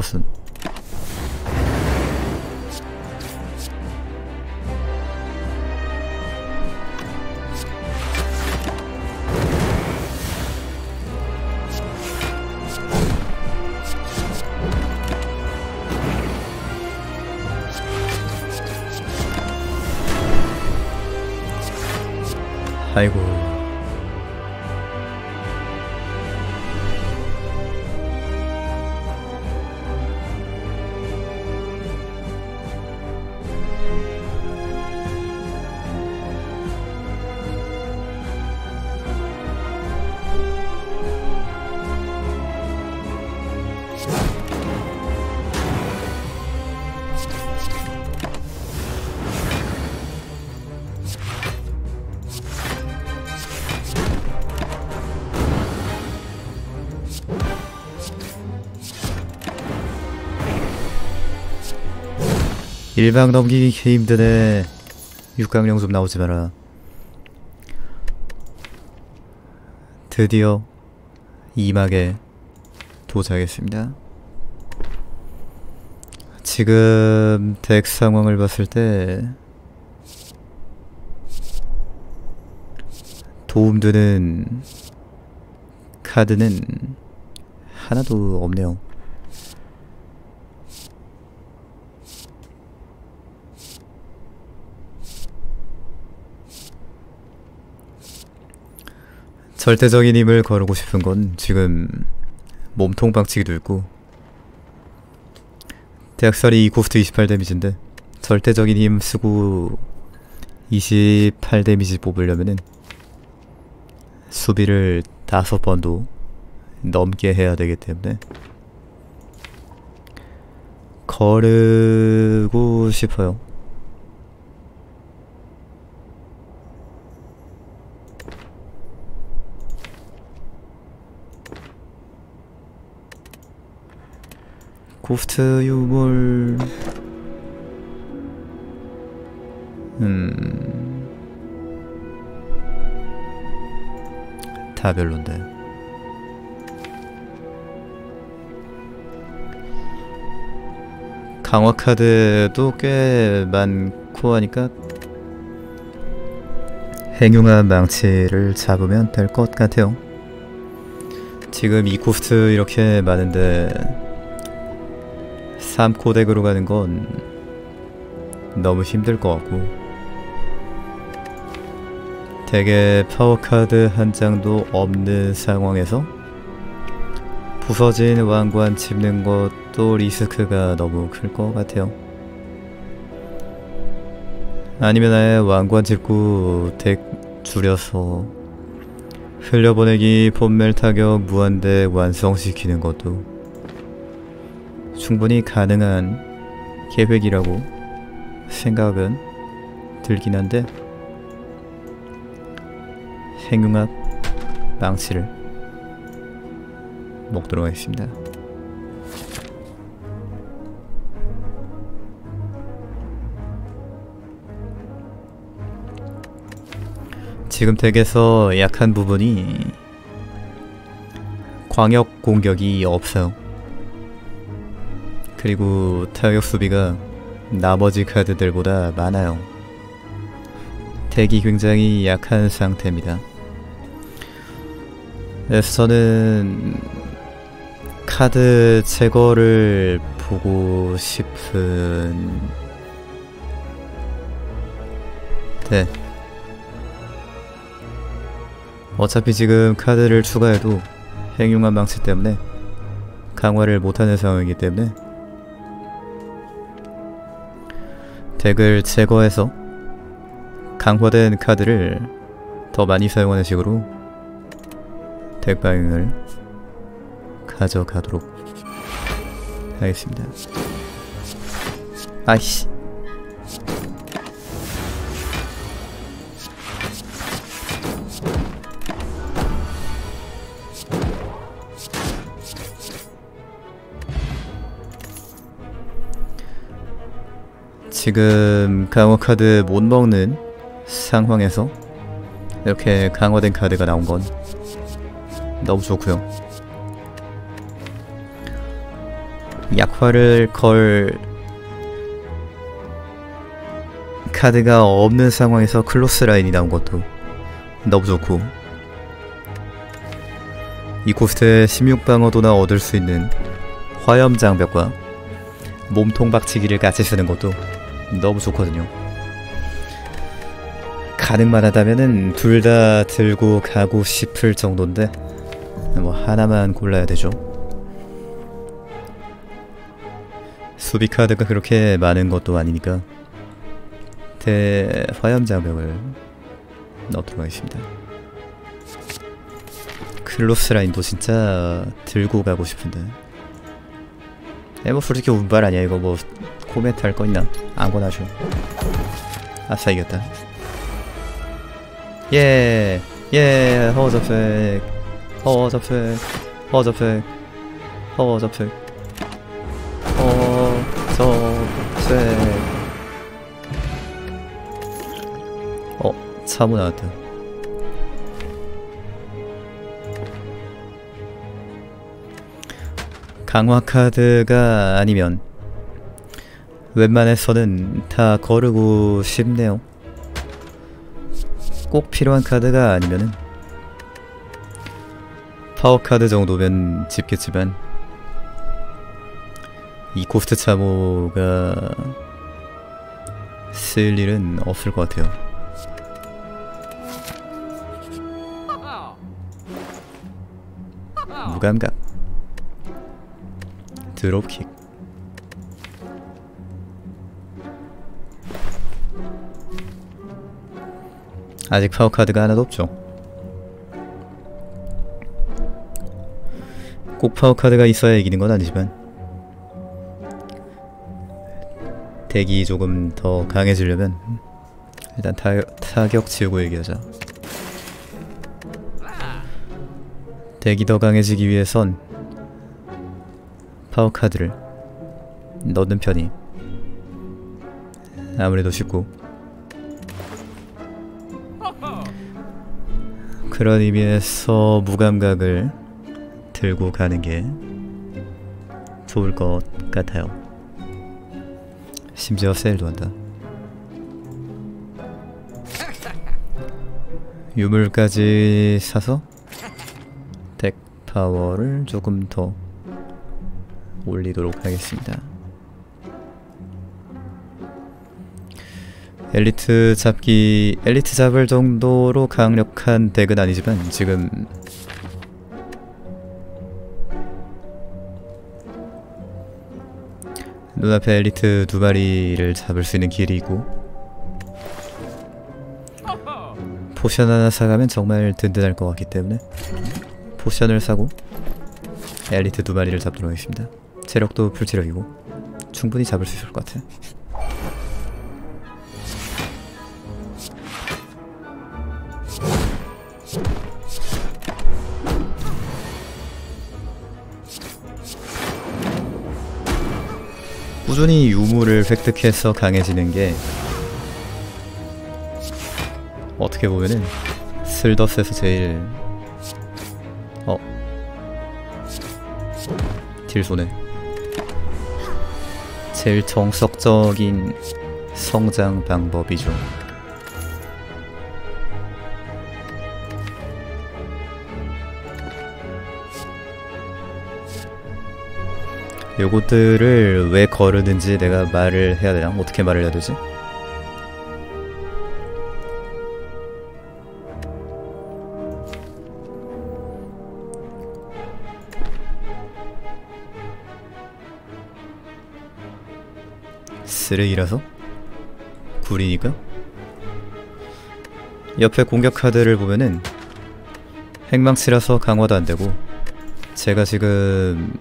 서 일방 넘기기 힘드네 6강령 좀 나오지 마라 드디어 2막에 도착했습니다 지금 덱 상황을 봤을 때 도움되는 카드는 하나도 없네요. 절대적인 힘을 거르고 싶은 건 지금 몸통 박치기도 있고 대학살이 고스트 28 데미지인데 절대적인 힘 쓰고 28 데미지 뽑으려면은 수비를 다섯 번도 넘게 해야 되기 때문에 거르고 싶어요. 고스트 유물 음... 다 별론데. 강화 카드도 꽤 많고 하니까 행용한 망치를 잡으면 될 것 같아요. 지금 이 코스트 이렇게 많은데 3코덱으로 가는 건 너무 힘들 것 같고 되게 파워카드 한 장도 없는 상황에서 부서진 왕관 집는 것도 리스크가 너무 클 것 같아요. 아니면 아예 왕관 집고 덱 줄여서 흘려보내기 폼멜 타격 무한대 완성시키는 것도 충분히 가능한 계획이라고 생각은 들긴 한데 행용학 망치를 먹도록 하겠습니다. 지금 덱에서 약한 부분이 광역 공격이 없어요. 그리고 타격 수비가 나머지 카드들보다 많아요. 덱이 굉장히 약한 상태입니다. 저는 카드 제거를 보고 싶은 네. 어차피 지금 카드를 추가해도 행용한 망치 때문에 강화를 못하는 상황이기 때문에 덱을 제거해서 강화된 카드를 더 많이 사용하는 식으로 덱방을 가져가도록 하겠습니다. 아이씨. 지금 강화 카드 못 먹는 상황에서 이렇게 강화된 카드가 나온 건 너무 좋고요. 약화를 걸 카드가 없는 상황에서 클로스 라인이 나온 것도 너무 좋고 이 코스트의 16방어도나 얻을 수 있는 화염 장벽과 몸통 박치기를 같이 쓰는 것도 너무 좋거든요. 가능만 하다면은 둘 다 들고 가고 싶을 정도인데 뭐 하나만 골라야 되죠. 수비 카드가 그렇게 많은 것도 아니니까 대 화염 장벽을 넣도록 하겠습니다. 클로스 라인도 진짜 들고 가고 싶은데. 에뭐 솔직히 운발 아니야 이거 뭐 코멘트 할 거 있나? 아무거나 좀 아싸 이겼다 예! 예! 허접색 허접색 허접색 허접색 허접색 어? 사무 나왔다 강화 카드가 아니면 웬만해서는 다 거르고 싶네요. 꼭 필요한 카드가 아니면은 파워 카드 정도면 집겠지만 이 코스트 참호가 쓸 일은 없을 것 같아요. 무감각 드롭킥 아직 파워 카드가 하나도 없죠. 꼭 파워 카드가 있어야 이기는 건 아니지만 덱이 조금 더 강해지려면 일단 타, 타격 지우고 얘기하자. 덱이 더 강해지기 위해선 파워 카드를 넣는 편이 아무래도 쉽고 그런 의미에서 무감각을 들고 가는 게 좋을 것 같아요. 심지어 세일도 한다. 유물까지 사서 덱 파워를 조금 더 올리도록 하겠습니다. 엘리트 잡기 엘리트 잡을 정도로 강력한 덱은 아니지만 지금 눈앞에 엘리트 두 마리를 잡을 수 있는 길이 있고 potion 하나 사가면 정말 든든할 것 같기 때문에 potion을 사고 엘리트 두 마리를 잡도록 하겠습니다. 체력도 불체력이고 충분히 잡을 수 있을 것 같아. 꾸준히 유물을 획득해서 강해지는 게 어떻게 보면은 슬더스에서 제일 어 딜소네 제일 정석적인 성장 방법이죠. 요것들을 왜 거르는지 내가 말을 해야 되나? 어떻게 말을 해야 되지? 쓰레기라서? 구리니까? 옆에 공격 카드를 보면은 핵망치라서 강화도 안되고 제가 지금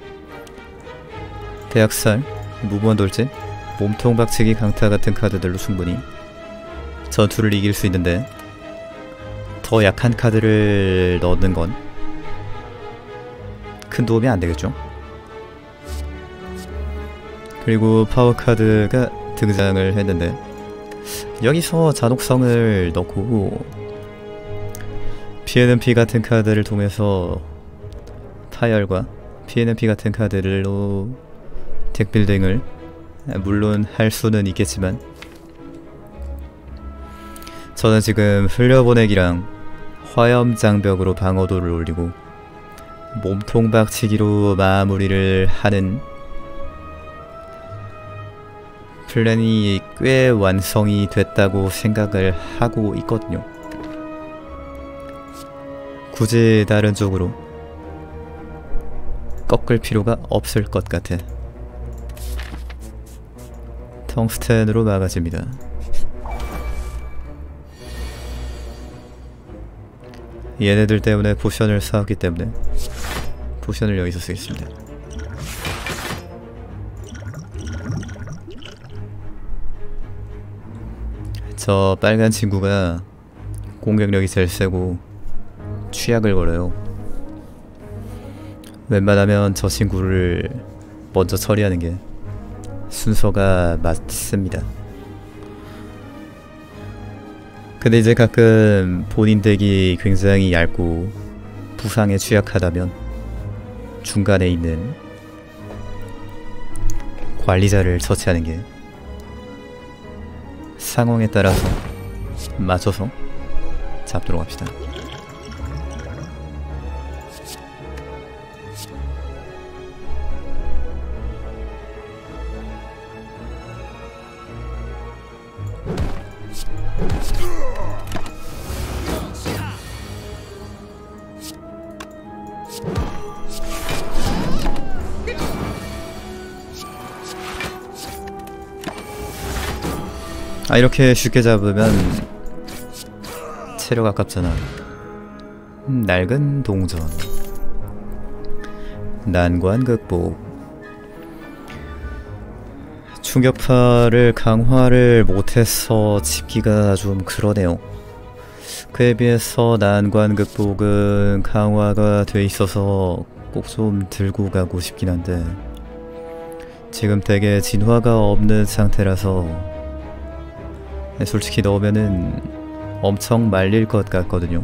대학살, 무모한 돌진, 몸통 박치기 강타 같은 카드들로 충분히 전투를 이길 수 있는데 더 약한 카드를 넣는 건 큰 도움이 안 되겠죠. 그리고 파워 카드가 등장을 했는데 여기서 잔혹성을 넣고 PNP 같은 카드를 통해서 파열과 PNP 같은 카드로 덱빌딩을 물론 할 수는 있겠지만 저는 지금 흘려보내기랑 화염 장벽으로 방어도를 올리고 몸통 박치기로 마무리를 하는 플랜이 꽤 완성이 됐다고 생각을 하고 있거든요. 굳이 다른 쪽으로 꺾을 필요가 없을 것 같아. 텅스텐으로 막아집니다. 얘네들 때문에 potion을 사왔기 때문에 potion을 여기서 쓰겠습니다. 저 빨간 친구가 공격력이 제일 세고 취약을 걸어요. 웬만하면 저 친구를 먼저 처리하는 게 순서가 맞습니다. 근데 이제 가끔 본인 덱이 굉장히 얇고 부상에 취약하다면 중간에 있는 관리자를 처치하는 게 상황에 따라서 맞춰서 잡도록 합시다. 아 이렇게 쉽게 잡으면 체력 아깝잖아. 음, 낡은 동전. 난관 극복. 충격파를 강화를 못해서 집기가 좀 그러네요. 그에 비해서 난관 극복은 강화가 돼 있어서 꼭 좀 들고 가고 싶긴 한데 지금 되게 진화가 없는 상태라서 네, 솔직히 넣으면은 엄청 말릴 것 같거든요.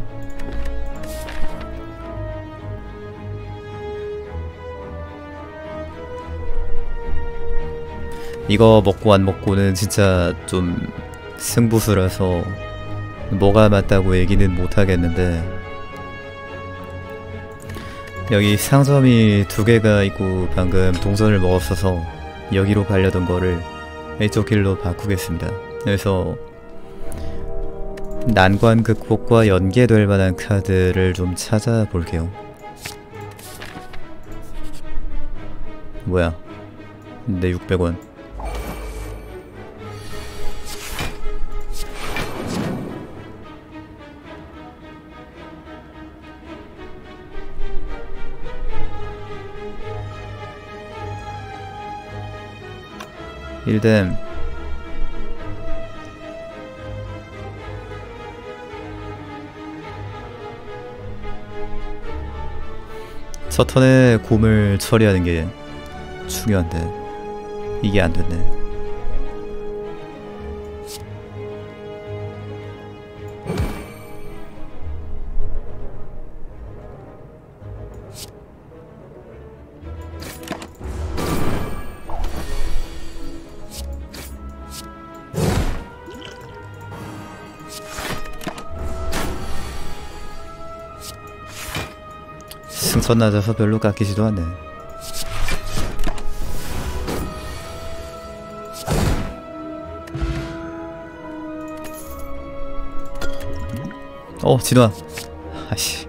이거 먹고 안 먹고는 진짜 좀 승부수라서 뭐가 맞다고 얘기는 못 하겠는데 여기 상점이 두 개가 있고 방금 동전을 먹었어서 여기로 가려던 거를 이쪽 길로 바꾸겠습니다. 그래서 난관 극복과 연계될 만한 카드를 좀 찾아볼게요. 뭐야? 내 600원. 일댐 첫 턴에 곰을 처리하는 게 중요한데 이게 안 됐네. 승선 낮아서 별로 깎이지도 않네. 어, 진화. 아씨.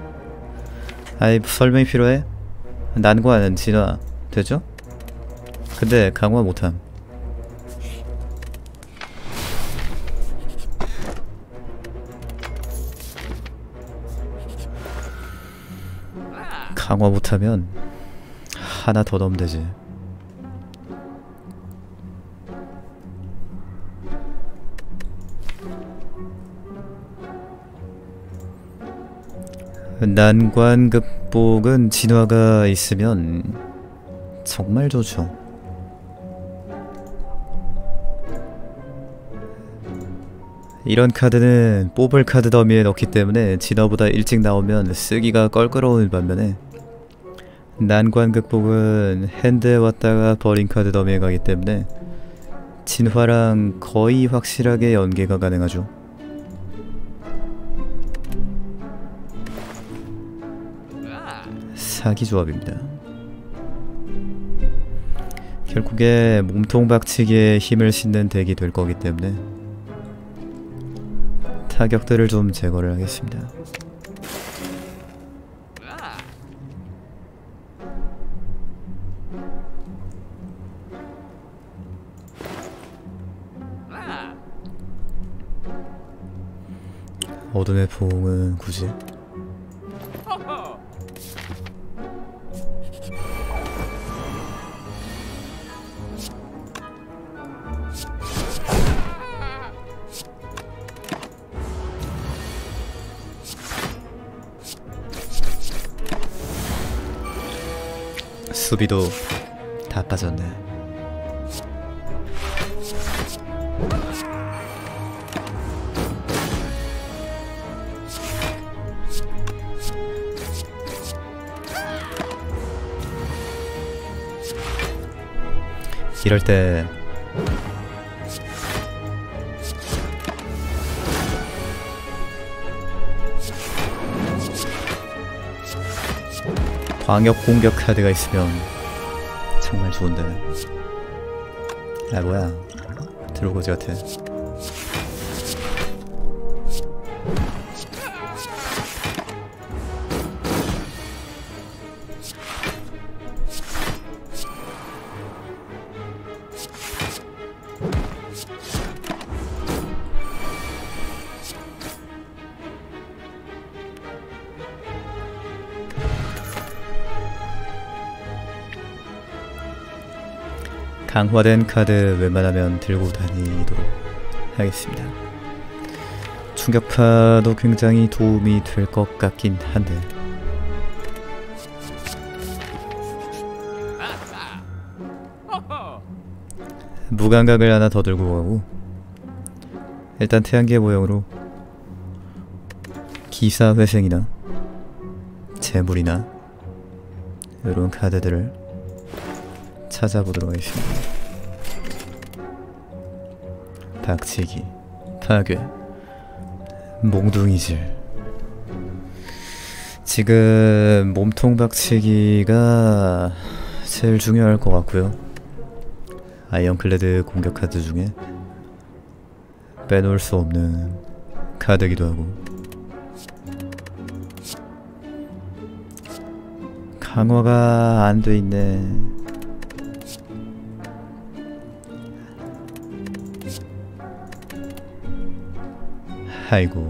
아이, 설명이 필요해? 난과는 진화 되죠? 근데 강화 못함. 강화 못하면 하나 더 넣으면 되지. 난관 극복은 진화가 있으면 정말 좋죠. 이런 카드는 뽑을 카드 더미에 넣기 때문에 진화보다 일찍 나오면 쓰기가 껄끄러운 반면에 난관 극복은 핸드에 왔다가 버린 카드 더미에 가기 때문에 진화랑 거의 확실하게 연계가 가능하죠. 사기 조합입니다. 결국에 몸통 박치기에 힘을 싣는 덱이 될 거기 때문에 타격들을 좀 제거를 하겠습니다. 어둠의 포옹은 굳이 수비도 다 빠졌네. 이럴 때 광역 공격 카드가 있으면 정말 좋은데. 아 뭐야. 들어오거지 같아 강화된 카드 웬만하면 들고 다니도록 하겠습니다. 충격파도 굉장히 도움이 될 것 같긴 한데 무감각을 하나 더 들고 가고 일단 태양계 모형으로 기사 회생이나 재물이나 이런 카드들을 찾아보도록 하겠습니다. 박치기, 파괴, 몽둥이질. 지금 몸통 박치기가 제일 중요할 것 같고요. 아이언클래드 공격 카드 중에 빼놓을 수 없는 카드기도 하고 강화가 안 돼 있네. 아이고.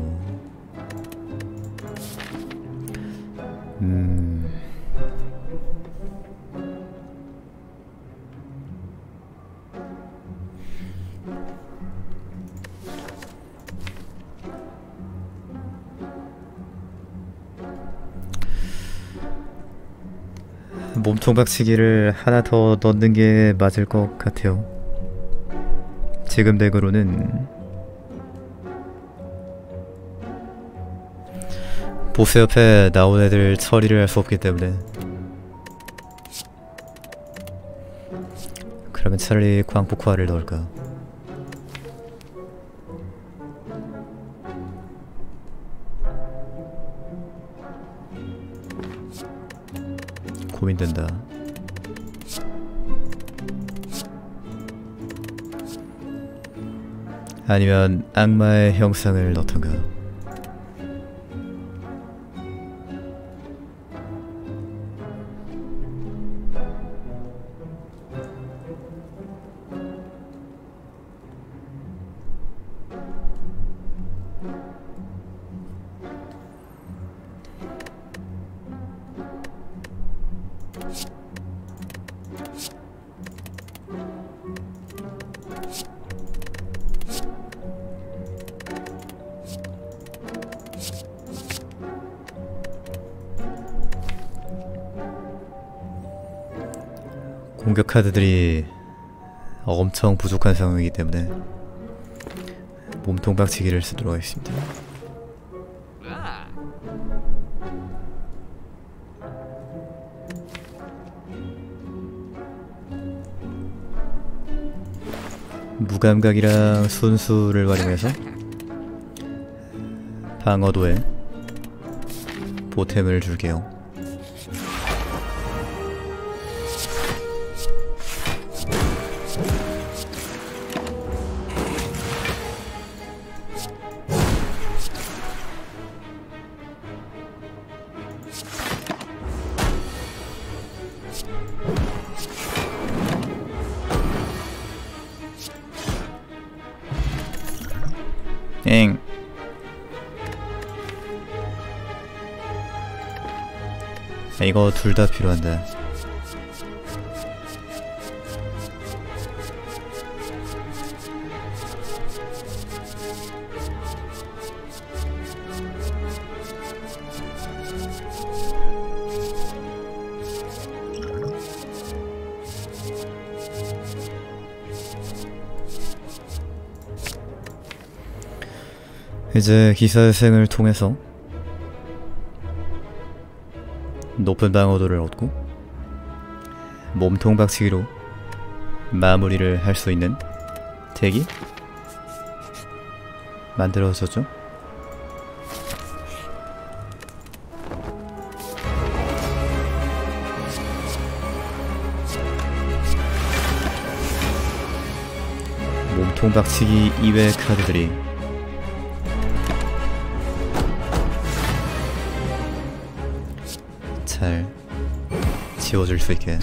음. 몸통 박치기를 하나 더 넣는 게 맞을 것 같아요. 지금 덱으로는 보스 옆에 나온 애들 처리를 할 수 없기 때문에. 그러면 차라리 광폭화를 넣을까? 고민된다. 아니면 악마의 형상을 넣던가 공격 카드들이 엄청 부족한 상황이기 때문에 몸통 박치기를 쓰도록 하겠습니다. 무감각이랑 순수를 활용해서 방어도에 보탬을 줄게요. 필요한데. 이제 기사생을 통해서 높은 방어도를 얻고 몸통 박치기로 마무리를 할 수 있는 대기 만들어졌죠. 몸통 박치기 이외 카드들이 잘 지워질 수 있게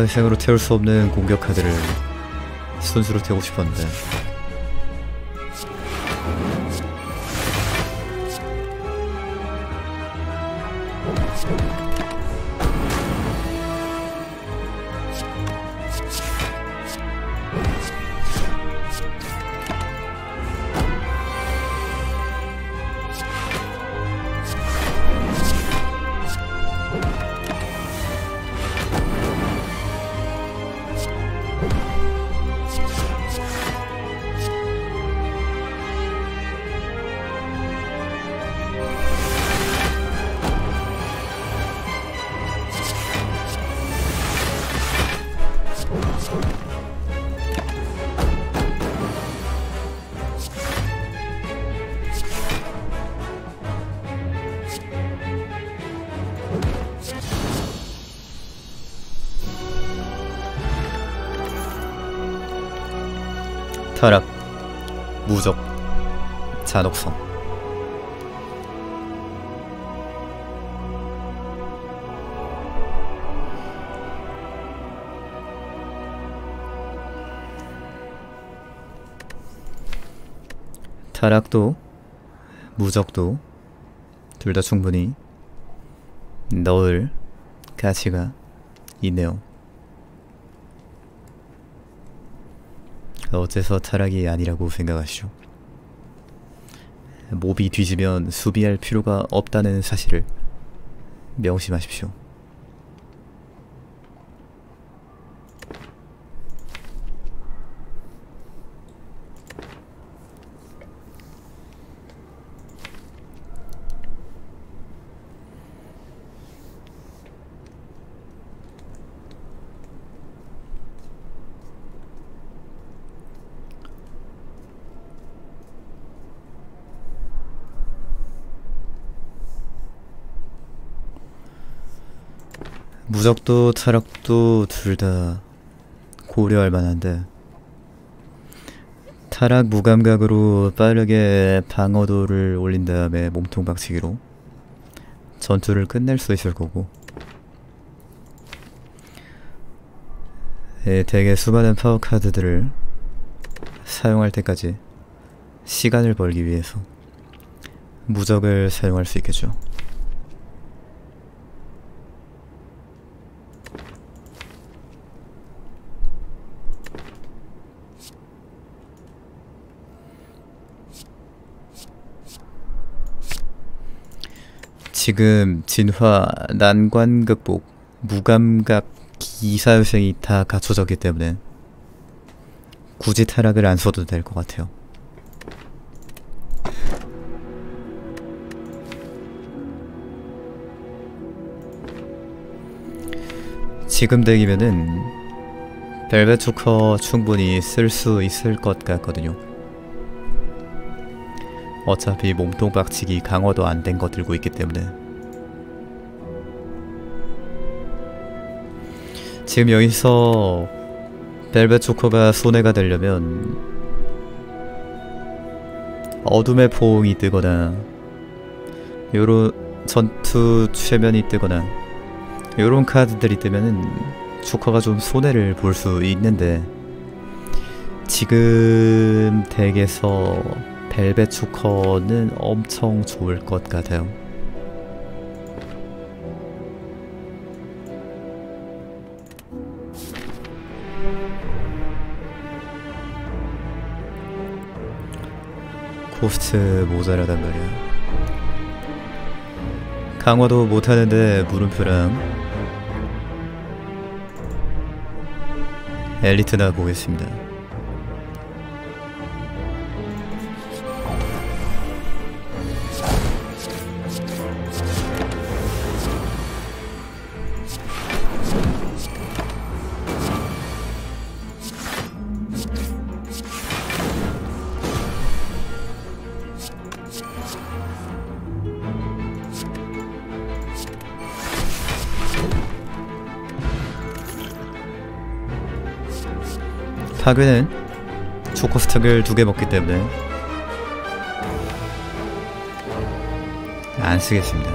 기사생으로 태울 수 없는 공격 카드를 순수로 태우고 싶었는데 타락도 무적도 둘 다 충분히 넣을 가치가 있네요. 어째서 타락이 아니라고 생각하시죠? 몹이 뒤지면 수비할 필요가 없다는 사실을 명심하십시오. 무적도 타락도 둘 다 고려할 만한데 타락 무감각으로 빠르게 방어도를 올린 다음에 몸통 박치기로 전투를 끝낼 수 있을 거고 예, 되게 수많은 파워 카드들을 사용할 때까지 시간을 벌기 위해서 무적을 사용할 수 있겠죠. 지금 진화, 난관 극복, 무감각, 기사유생이 다 갖춰졌기 때문에 굳이 타락을 안 써도 될 것 같아요. 지금 덱이면은 벨벳 초커 충분히 쓸 수 있을 것 같거든요. 어차피 몸통 박치기 강화도 안 된 거 들고 있기 때문에. 지금 여기서 벨벳 초커가 손해가 되려면 어둠의 포옹이 뜨거나 요런 전투 최면이 뜨거나 요런 카드들이 뜨면은 초커가 좀 손해를 볼 수 있는데 지금 덱에서 벨벳 초커는 엄청 좋을 것 같아요. 코스트 모자라단 말이야. 강화도 못하는데 물음표랑 엘리트나 보겠습니다. 파괴는 초코 스틱을 두 개 먹기 때문에 안 쓰겠습니다.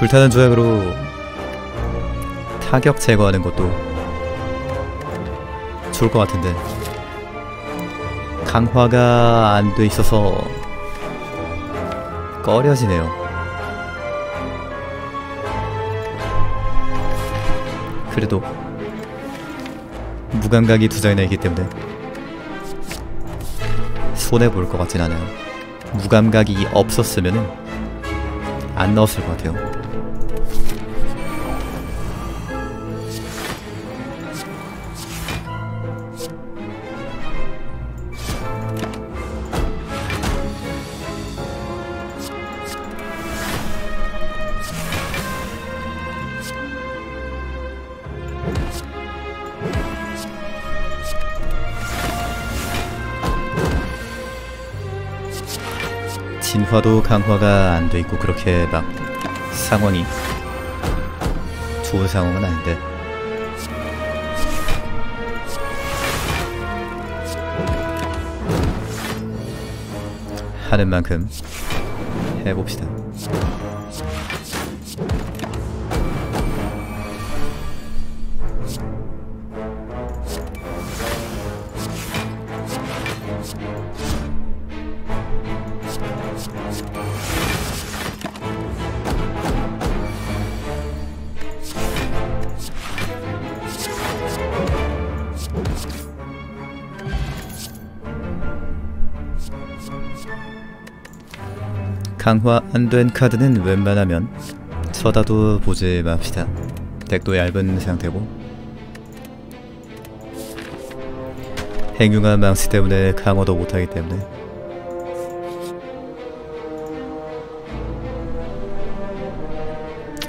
불타는 조약으로 타격 제거하는 것도 좋을 것 같은데 강화가 안 돼 있어서 꺼려지네요. 그래도 무감각이 두 장이나 있기 때문에 손해 볼 것 같진 않아요. 무감각이 없었으면은 안 넣었을 것 같아요. 진화도 강화가 안 돼 있고 그렇게 막 상황이 좋은 상황은 아닌데 하는 만큼 해봅시다. 강화 안 된 카드는 웬만하면 쳐다도 보지 맙시다. 덱도 얇은 상태고. 행흉한 망치 때문에 강화도 못하기 때문에.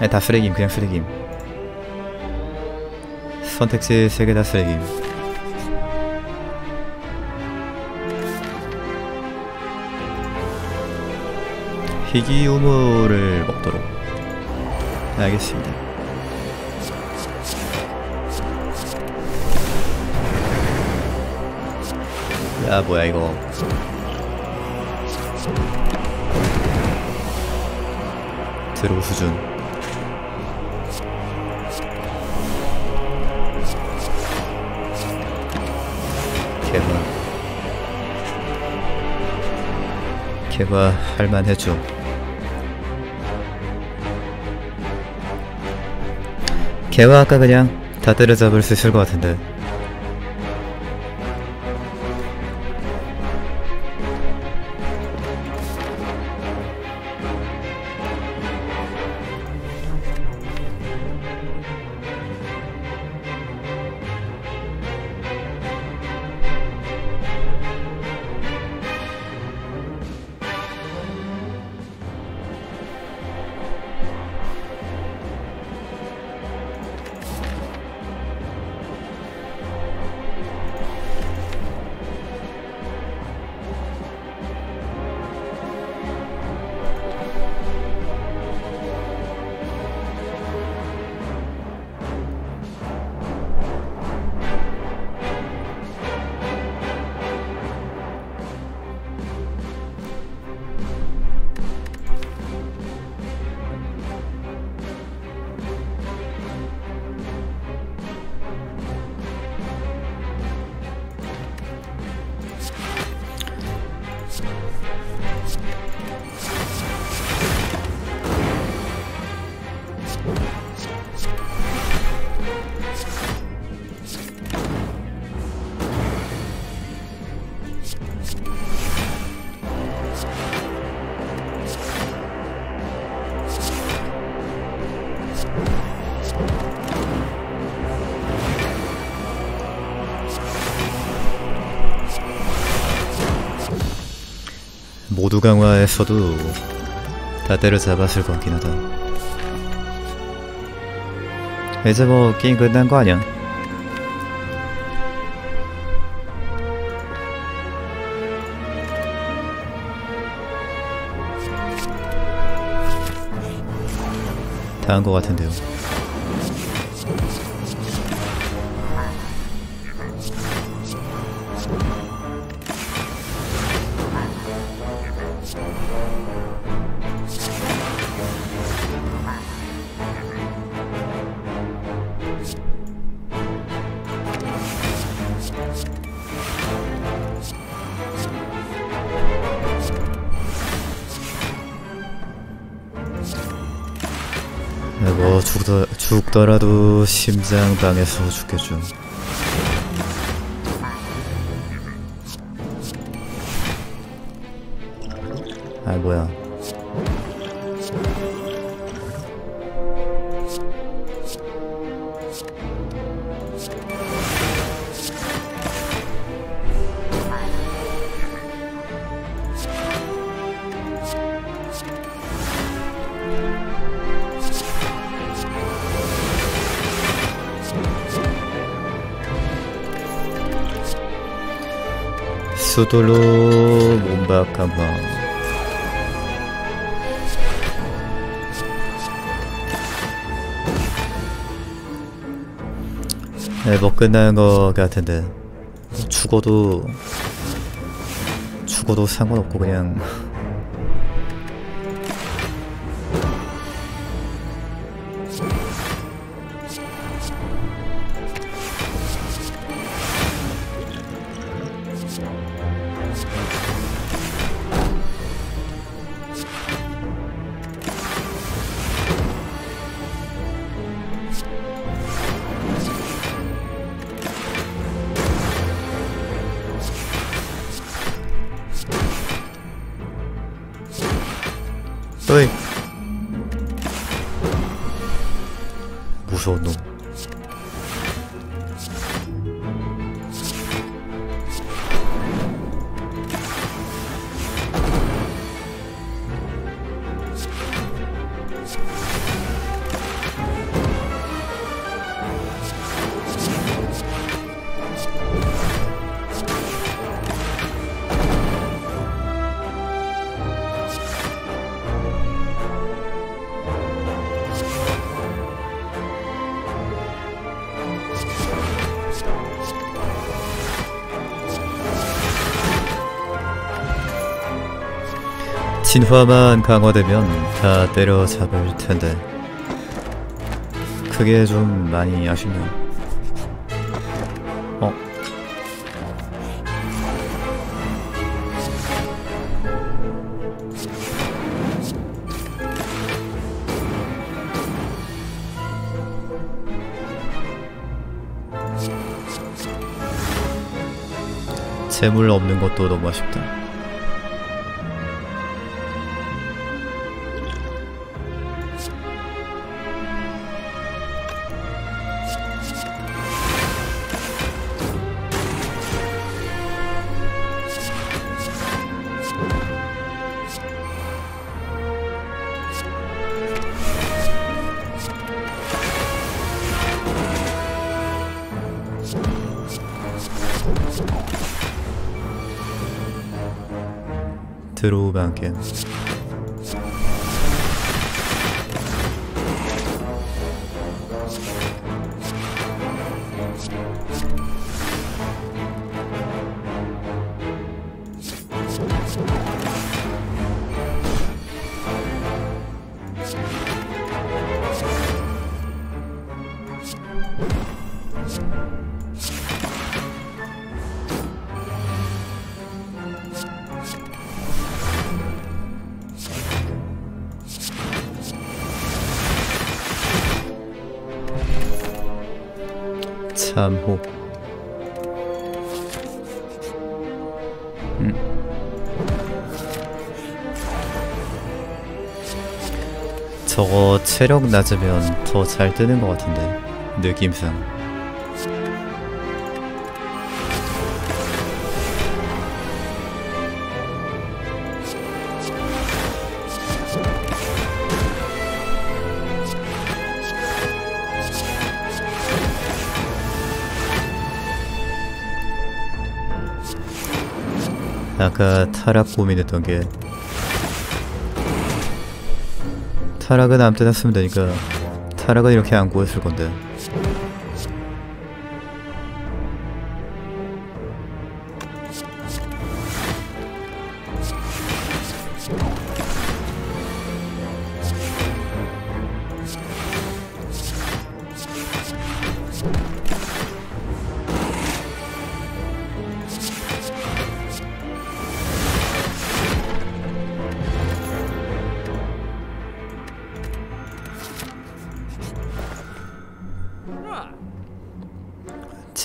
아니, 다 쓰레김 그냥 쓰레김 선택지 3개 다 쓰레김 희귀 유물을 먹도록. 알겠습니다. 야 뭐야 이거. 드로우 수준. 개화. 개화 할만해죠 개화 아까 그냥 다 때려잡을 수 있을 것 같은데 모두 강화에서도 다 때려잡았을 것 같긴 하다. 이제 뭐 게임 끝난 거 아니야? 다한거 같은데요. 죽더, 죽더라도 심장방에서 죽겠죠. 아 뭐야? 수돌로 몸박 강화. 네, 뭐 끝난 것 같은데 죽어도 죽어도 상관없고 그냥 진화만 강화되면 다 때려잡을 텐데. 그게 좀 많이 아쉽네요. 어? 재물 없는 것도 너무 아쉽다 드 참호 음. 저거 체력 낮으면 더 잘 뜨는 것 같은데 느낌상 타락 고민했던 게 타락은 아무 때나 쓰면 되니까 타락은 이렇게 안 구했을 건데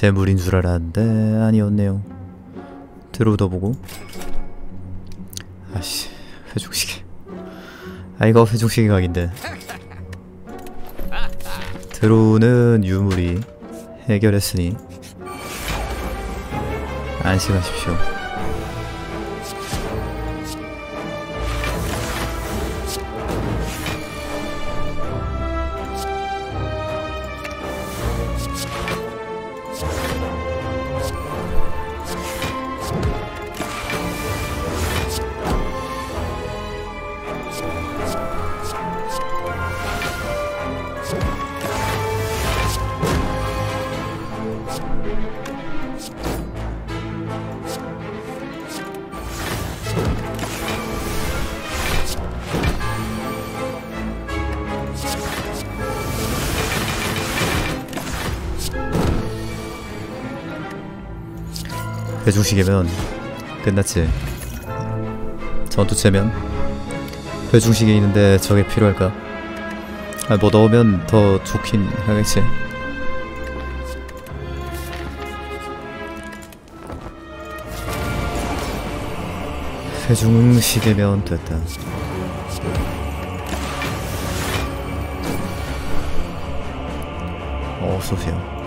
재물인 줄 알았는데 아니었네요. 들어오다 보고. 아씨 회중시계. 아 이거 회중시계 각인데. 들어오는 유물이 해결했으니 안심하십시오 회중시계면 끝났지. 전투 체면? 회중시계 있는데 저게 필요할까? 아, 뭐 넣으면 더 좋긴 하겠지. 회중시계면 됐다. 어서오세요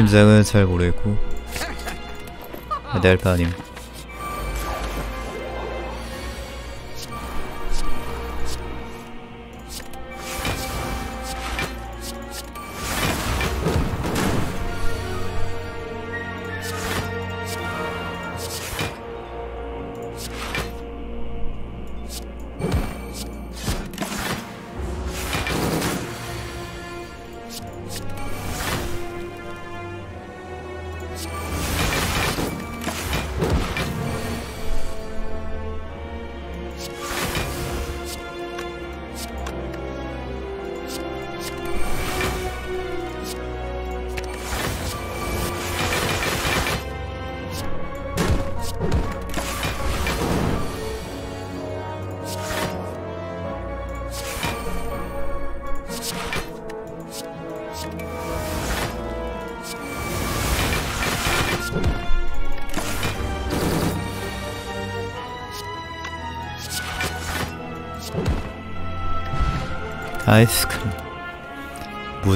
심장은 잘 모르겠고 내 알바 아님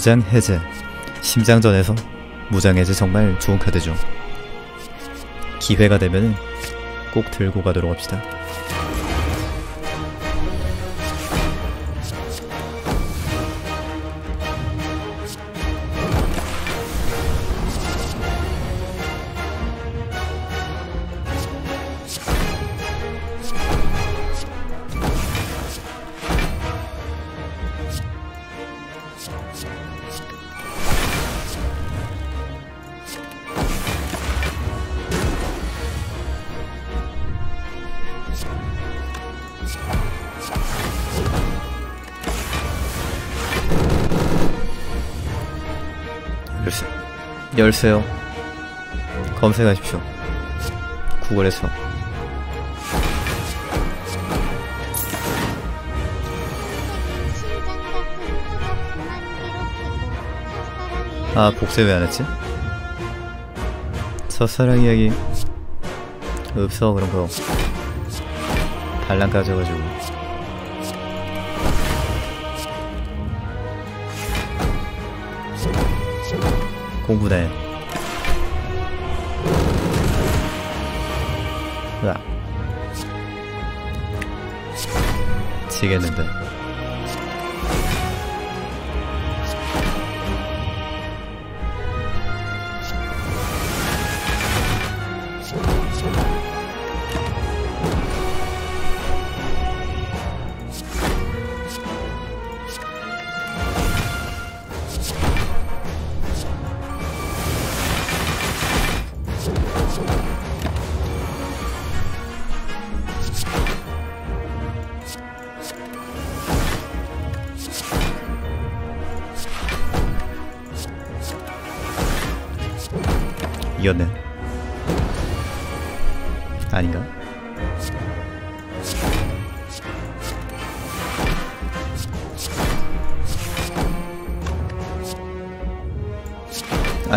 무장 해제 심장전에서 무장 해제 정말 좋은 카드죠. 기회가 되면 꼭 들고 가도록 합시다 열쇠요. 검색하십시오. 구글에서. 아 복세 왜 안 했지? 첫사랑 이야기 없어 그런 거. 반란 가져가지고 공부네. 으악 지겠는데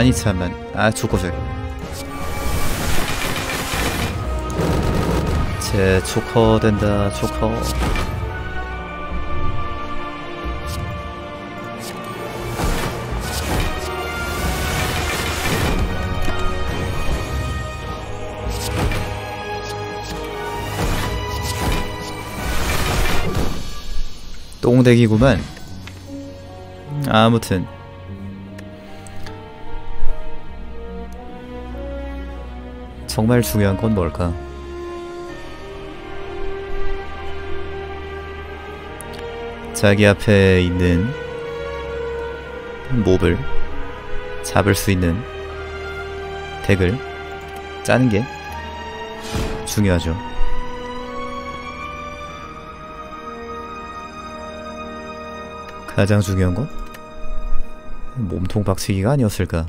아니 잠만 아 초코색 제 초커 된다 초커 똥대기구만. 아무튼 정말 중요한 건 뭘까? 자기 앞에 있는 몹을 잡을 수 있는 덱을 짜는 게 중요하죠. 가장 중요한 건 몸통 박치기가 아니었을까?